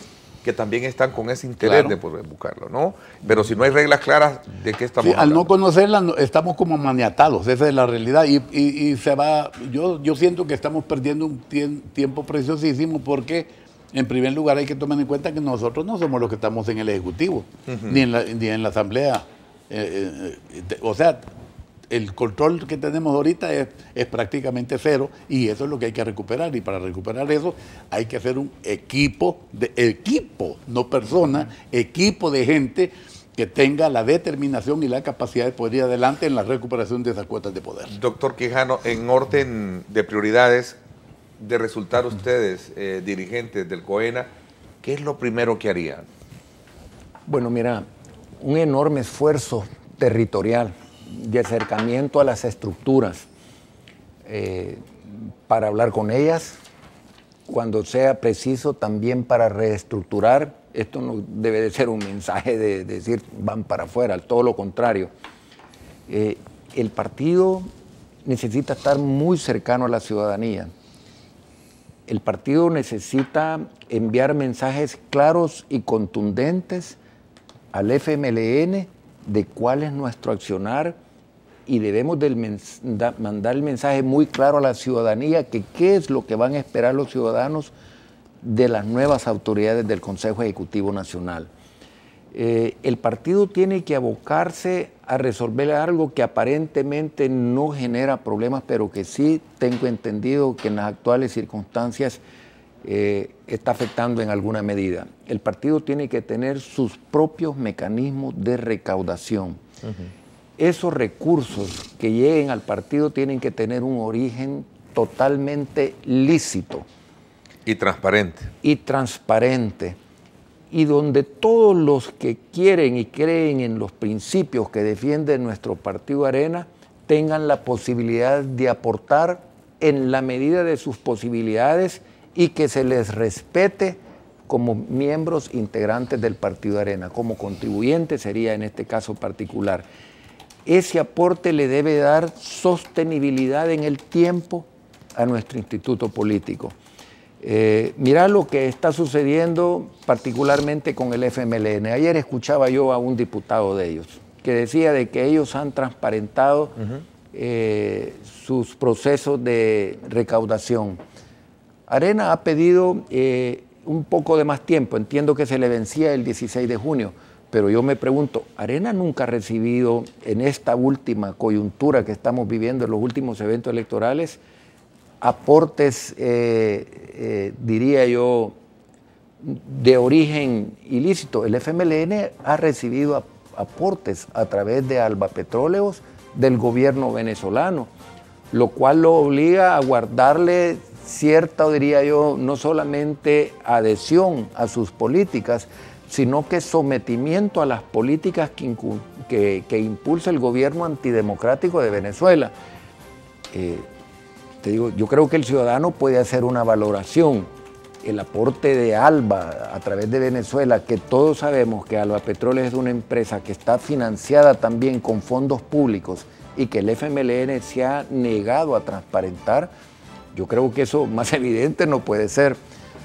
Speaker 2: que también están con ese interés
Speaker 4: Claro.
Speaker 2: de poder buscarlo, ¿no? Pero si no hay reglas claras, ¿de qué estamos
Speaker 4: Sí, al
Speaker 2: hablando?
Speaker 4: no conocerla no- estamos como maniatados, esa es la realidad. Y, y- y se va, yo, yo siento que estamos perdiendo un tiempo preciosísimo porque en primer lugar hay que tomar en cuenta que nosotros no somos los que estamos en el Ejecutivo, ni, en la, ni en la Asamblea. Eh, eh, eh, o sea, el control que tenemos ahorita es, es prácticamente cero y eso es lo que hay que recuperar. Y para recuperar eso hay que hacer un equipo, de equipo, no persona, equipo de gente que tenga la determinación y la capacidad de poder ir adelante en la recuperación de esas cuotas de poder.
Speaker 2: Doctor Quijano, en orden de prioridades, de resultar ustedes eh, dirigentes del COENA, ¿qué es lo primero que harían?
Speaker 3: Bueno, mira, un enorme esfuerzo territorial de acercamiento a las estructuras eh, para hablar con ellas, cuando sea preciso también para reestructurar. Esto no debe de ser un mensaje de, de decir van para afuera, todo lo contrario. Eh, el partido necesita estar muy cercano a la ciudadanía el partido necesita enviar mensajes claros y contundentes al FMLN de cuál es nuestro accionar y debemos mandar el mensaje muy claro a la ciudadanía que qué es lo que van a esperar los ciudadanos de las nuevas autoridades del Consejo Ejecutivo Nacional. Eh, el partido tiene que abocarse a resolver algo que aparentemente no genera problemas, pero que sí tengo entendido que en las actuales circunstancias eh, está afectando en alguna medida. El partido tiene que tener sus propios mecanismos de recaudación. Esos recursos que lleguen al partido tienen que tener un origen totalmente lícito.
Speaker 2: Y transparente.
Speaker 3: Y transparente y donde todos los que quieren y creen en los principios que defiende nuestro partido Arena tengan la posibilidad de aportar en la medida de sus posibilidades y que se les respete como miembros integrantes del Partido Arena, como contribuyente sería en este caso particular. Ese aporte le debe dar sostenibilidad en el tiempo a nuestro instituto político. Eh, mira lo que está sucediendo particularmente con el FMLN. Ayer escuchaba yo a un diputado de ellos que decía de que ellos han transparentado eh, sus procesos de recaudación. Arena ha pedido eh, un poco de más tiempo, entiendo que se le vencía el 16 de junio, pero yo me pregunto, Arena nunca ha recibido en esta última coyuntura que estamos viviendo, en los últimos eventos electorales, aportes, eh, eh, diría yo, de origen ilícito. El FMLN ha recibido aportes a través de Alba Petróleos del gobierno venezolano, lo cual lo obliga a guardarle cierta, diría yo, no solamente adhesión a sus políticas, sino que sometimiento a las políticas que, impulsa el gobierno antidemocrático de Venezuela. Eh, te digo, yo creo que el ciudadano puede hacer una valoración. El aporte de Alba a través de Venezuela, que todos sabemos que Alba Petróleo es una empresa que está financiada también con fondos públicos y que el FMLN se ha negado a transparentar, yo creo que eso más evidente no puede ser.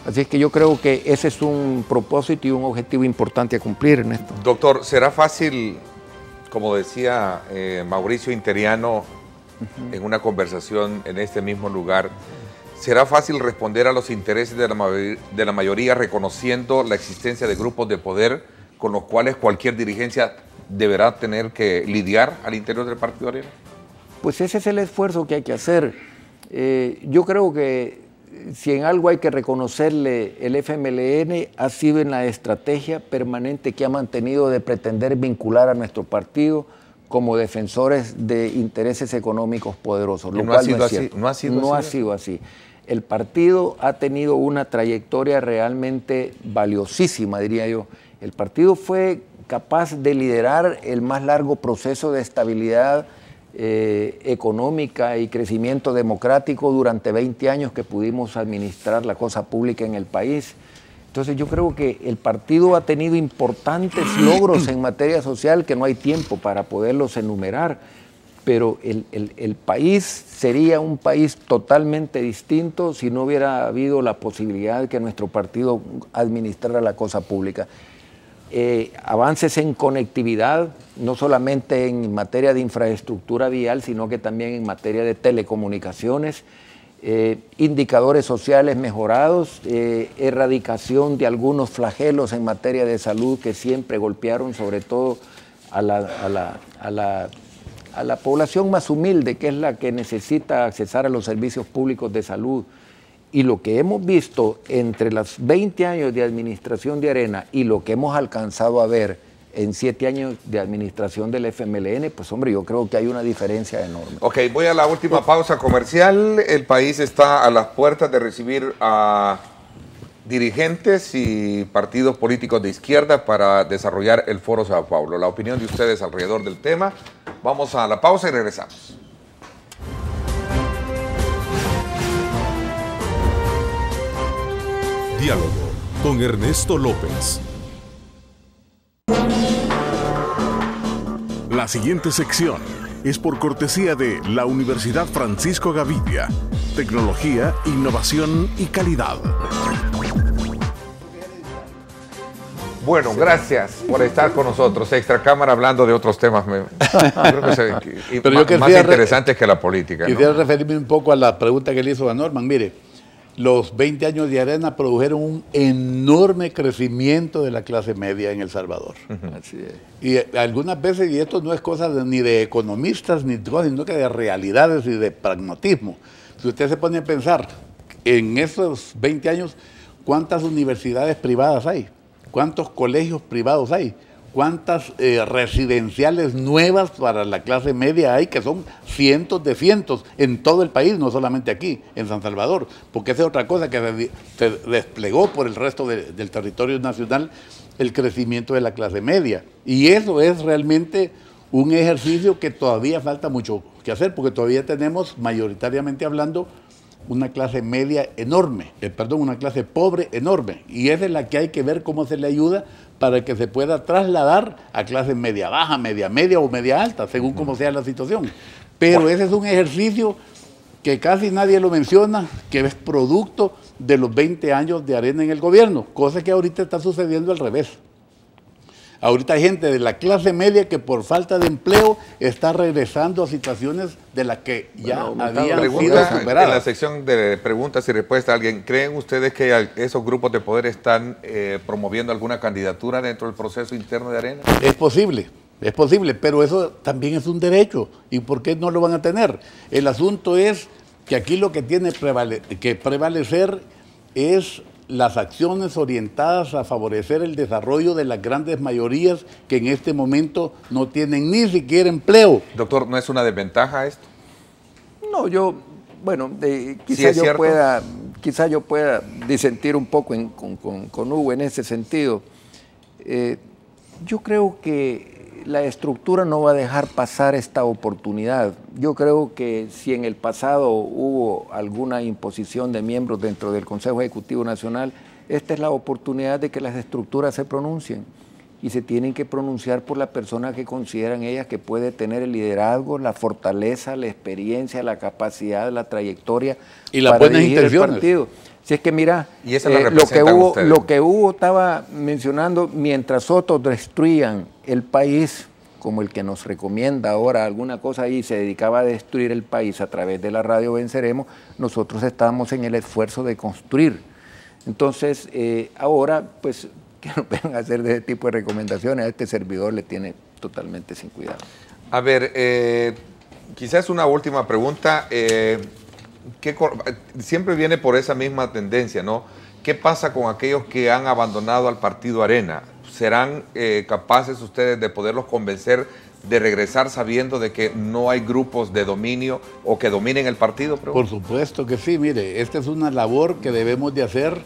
Speaker 3: Así es que yo creo que ese es un propósito y un objetivo importante a cumplir en esto.
Speaker 2: Doctor, ¿será fácil, como decía eh, Mauricio Interiano, en una conversación en este mismo lugar, será fácil responder a los intereses de la, de la mayoría reconociendo la existencia de grupos de poder con los cuales cualquier dirigencia deberá tener que lidiar al interior del Partido Arena?
Speaker 3: Pues ese es el esfuerzo que hay que hacer. Eh, yo creo que si en algo hay que reconocerle, el FMLN ha sido en la estrategia permanente que ha mantenido de pretender vincular a nuestro partido como defensores de intereses económicos poderosos.
Speaker 2: no, ha sido así,
Speaker 3: no ha sido así. El partido ha tenido una trayectoria realmente valiosísima, diría yo. El partido fue capaz de liderar el más largo proceso de estabilidad eh, económica y crecimiento democrático durante 20 años que pudimos administrar la cosa pública en el país. Entonces yo creo que el partido ha tenido importantes logros en materia social que no hay tiempo para poderlos enumerar, pero el, país sería un país totalmente distinto si no hubiera habido la posibilidad de que nuestro partido administrara la cosa pública. Eh, avances en conectividad, no solamente en materia de infraestructura vial, sino que también en materia de telecomunicaciones, eh, indicadores sociales mejorados, eh, erradicación de algunos flagelos en materia de salud que siempre golpearon sobre todo a la, a la, población más humilde, que es la que necesita accesar a los servicios públicos de salud. Y lo que hemos visto entre los 20 años de administración de Arena y lo que hemos alcanzado a ver en siete años de administración del FMLN, pues hombre, yo creo que hay una diferencia enorme.
Speaker 2: Ok, voy a la última pausa comercial. El país está a las puertas de recibir a dirigentes y partidos políticos de izquierda para desarrollar el Foro Sao Paulo. La opinión de ustedes alrededor del tema. Vamos a la pausa y regresamos.
Speaker 1: Diálogo con Ernesto López.
Speaker 15: La siguiente sección es por cortesía de la Universidad Francisco Gavidia. tecnología, innovación y calidad.
Speaker 2: Bueno, gracias por estar con nosotros. Extra cámara hablando de otros temas me- creo que se- y-
Speaker 4: Pero
Speaker 2: ma-
Speaker 4: yo quisiera
Speaker 2: más
Speaker 4: re-
Speaker 2: interesantes que la política. ¿no?
Speaker 4: Quisiera referirme un poco a la pregunta que le hizo a Norman. Mire, los 20 años de arena produjeron un enorme crecimiento de la clase media en El Salvador.
Speaker 3: Así es.
Speaker 4: Y eh, algunas veces, y esto no es cosa de- ni de economistas, ni de cosas, sino que de realidades y de pragmatismo. Si usted se pone a pensar en esos 20 años, ¿cuántas universidades privadas hay? ¿Cuántos colegios privados hay? ¿Cuántas eh, residenciales nuevas para la clase media hay? Que son cientos de cientos en todo el país, no solamente aquí, en San Salvador. Porque esa es otra cosa que se, desplegó por el resto de- del territorio nacional, el crecimiento de la clase media. Y eso es realmente un ejercicio que todavía falta mucho que hacer, porque todavía tenemos, mayoritariamente hablando, una clase media enorme, eh, perdón, una clase pobre enorme. Y esa es la que hay que ver cómo se le ayuda para que se pueda trasladar a clase media baja, media media o media alta, según cómo sea la situación. Pero ese es un ejercicio que casi nadie lo menciona, que es producto de los 20 años de arena en el gobierno, cosa que ahorita está sucediendo al revés. Ahorita hay gente de la clase media que por falta de empleo está regresando a situaciones de las que ya habían sido
Speaker 2: Pregunta, en la sección de preguntas y respuestas, alguien, ¿creen ustedes que esos grupos de poder están eh, promoviendo alguna candidatura dentro del proceso interno de Arena?
Speaker 4: Es posible, es posible, pero eso también es un derecho. ¿Y por qué no lo van a tener? El asunto es que aquí lo que tiene prevale- que prevalecer es las acciones orientadas a favorecer el desarrollo de las grandes mayorías que en este momento no tienen ni siquiera empleo.
Speaker 2: Doctor, ¿no es una desventaja esto?
Speaker 3: No, yo, bueno, de- quizá yo pueda, quizá yo pueda disentir un poco en- con, con- con Hugo en ese sentido. Eh, yo creo que la estructura no va a dejar pasar esta oportunidad. Yo creo que si en el pasado hubo alguna imposición de miembros dentro del Consejo Ejecutivo Nacional, esta es la oportunidad de que las estructuras se pronuncien y se tienen que pronunciar por la persona que consideran ellas que puede tener el liderazgo, la fortaleza, la experiencia, la capacidad, la trayectoria
Speaker 4: Y las
Speaker 3: para
Speaker 4: buenas
Speaker 3: dirigir el partido. Si es que mira,
Speaker 2: Y esa la
Speaker 3: eh, lo, que hubo,
Speaker 2: ustedes.
Speaker 3: lo que Hugo estaba mencionando, mientras otros destruían el país, como el que nos recomienda ahora alguna cosa y se dedicaba a destruir el país a través de la radio Venceremos, nosotros estábamos en el esfuerzo de construir. Entonces, eh, ahora, pues, que nos vengan a hacer de ese tipo de recomendaciones, a este servidor le tiene totalmente sin cuidado.
Speaker 2: A ver, eh, quizás una última pregunta. eh, ¿qué cor- siempre viene por esa misma tendencia, ¿no? ¿Qué pasa con aquellos que han abandonado al partido Arena? ¿Serán eh, capaces ustedes de poderlos convencer de regresar sabiendo de que no hay grupos de dominio o que dominen el partido?
Speaker 4: Por supuesto que sí, mire, esta es una labor que debemos de hacer,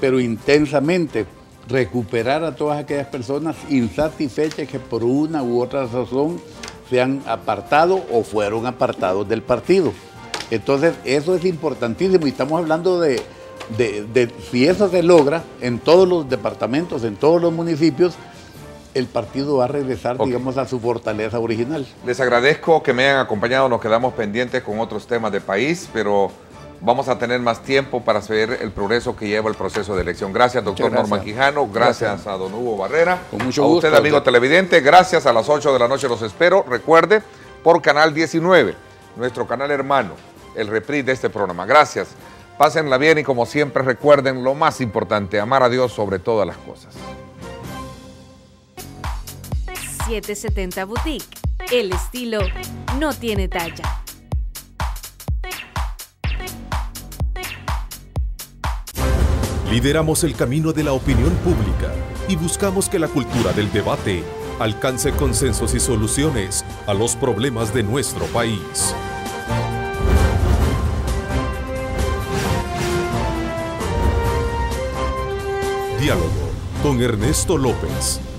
Speaker 4: pero intensamente, recuperar a todas aquellas personas insatisfechas que por una u otra razón se han apartado o fueron apartados del partido. Entonces, eso es importantísimo y estamos hablando de, de- de- si eso se logra en todos los departamentos, en todos los municipios, el partido va a regresar, digamos, a su fortaleza original.
Speaker 2: Les agradezco que me hayan acompañado, nos quedamos pendientes con otros temas de país, pero vamos a tener más tiempo para saber el progreso que lleva el proceso de elección. Gracias, doctor
Speaker 4: gracias.
Speaker 2: Norman Quijano, gracias,
Speaker 4: Gracias.
Speaker 2: a don Hugo Barrera.
Speaker 4: Con mucho
Speaker 2: a
Speaker 4: gusto,
Speaker 2: usted, amigo
Speaker 4: doctor.
Speaker 2: televidente, gracias. A las 8 de la noche los espero. Recuerde, por Canal 19, nuestro canal hermano, el reprise de este programa. Gracias. Pásenla bien y como siempre recuerden lo más importante, amar a Dios sobre todas las cosas.
Speaker 9: 770 Boutique. El estilo no tiene talla.
Speaker 1: Lideramos el camino de la opinión pública y buscamos que la cultura del debate alcance consensos y soluciones a los problemas de nuestro país. Diálogo con Ernesto López.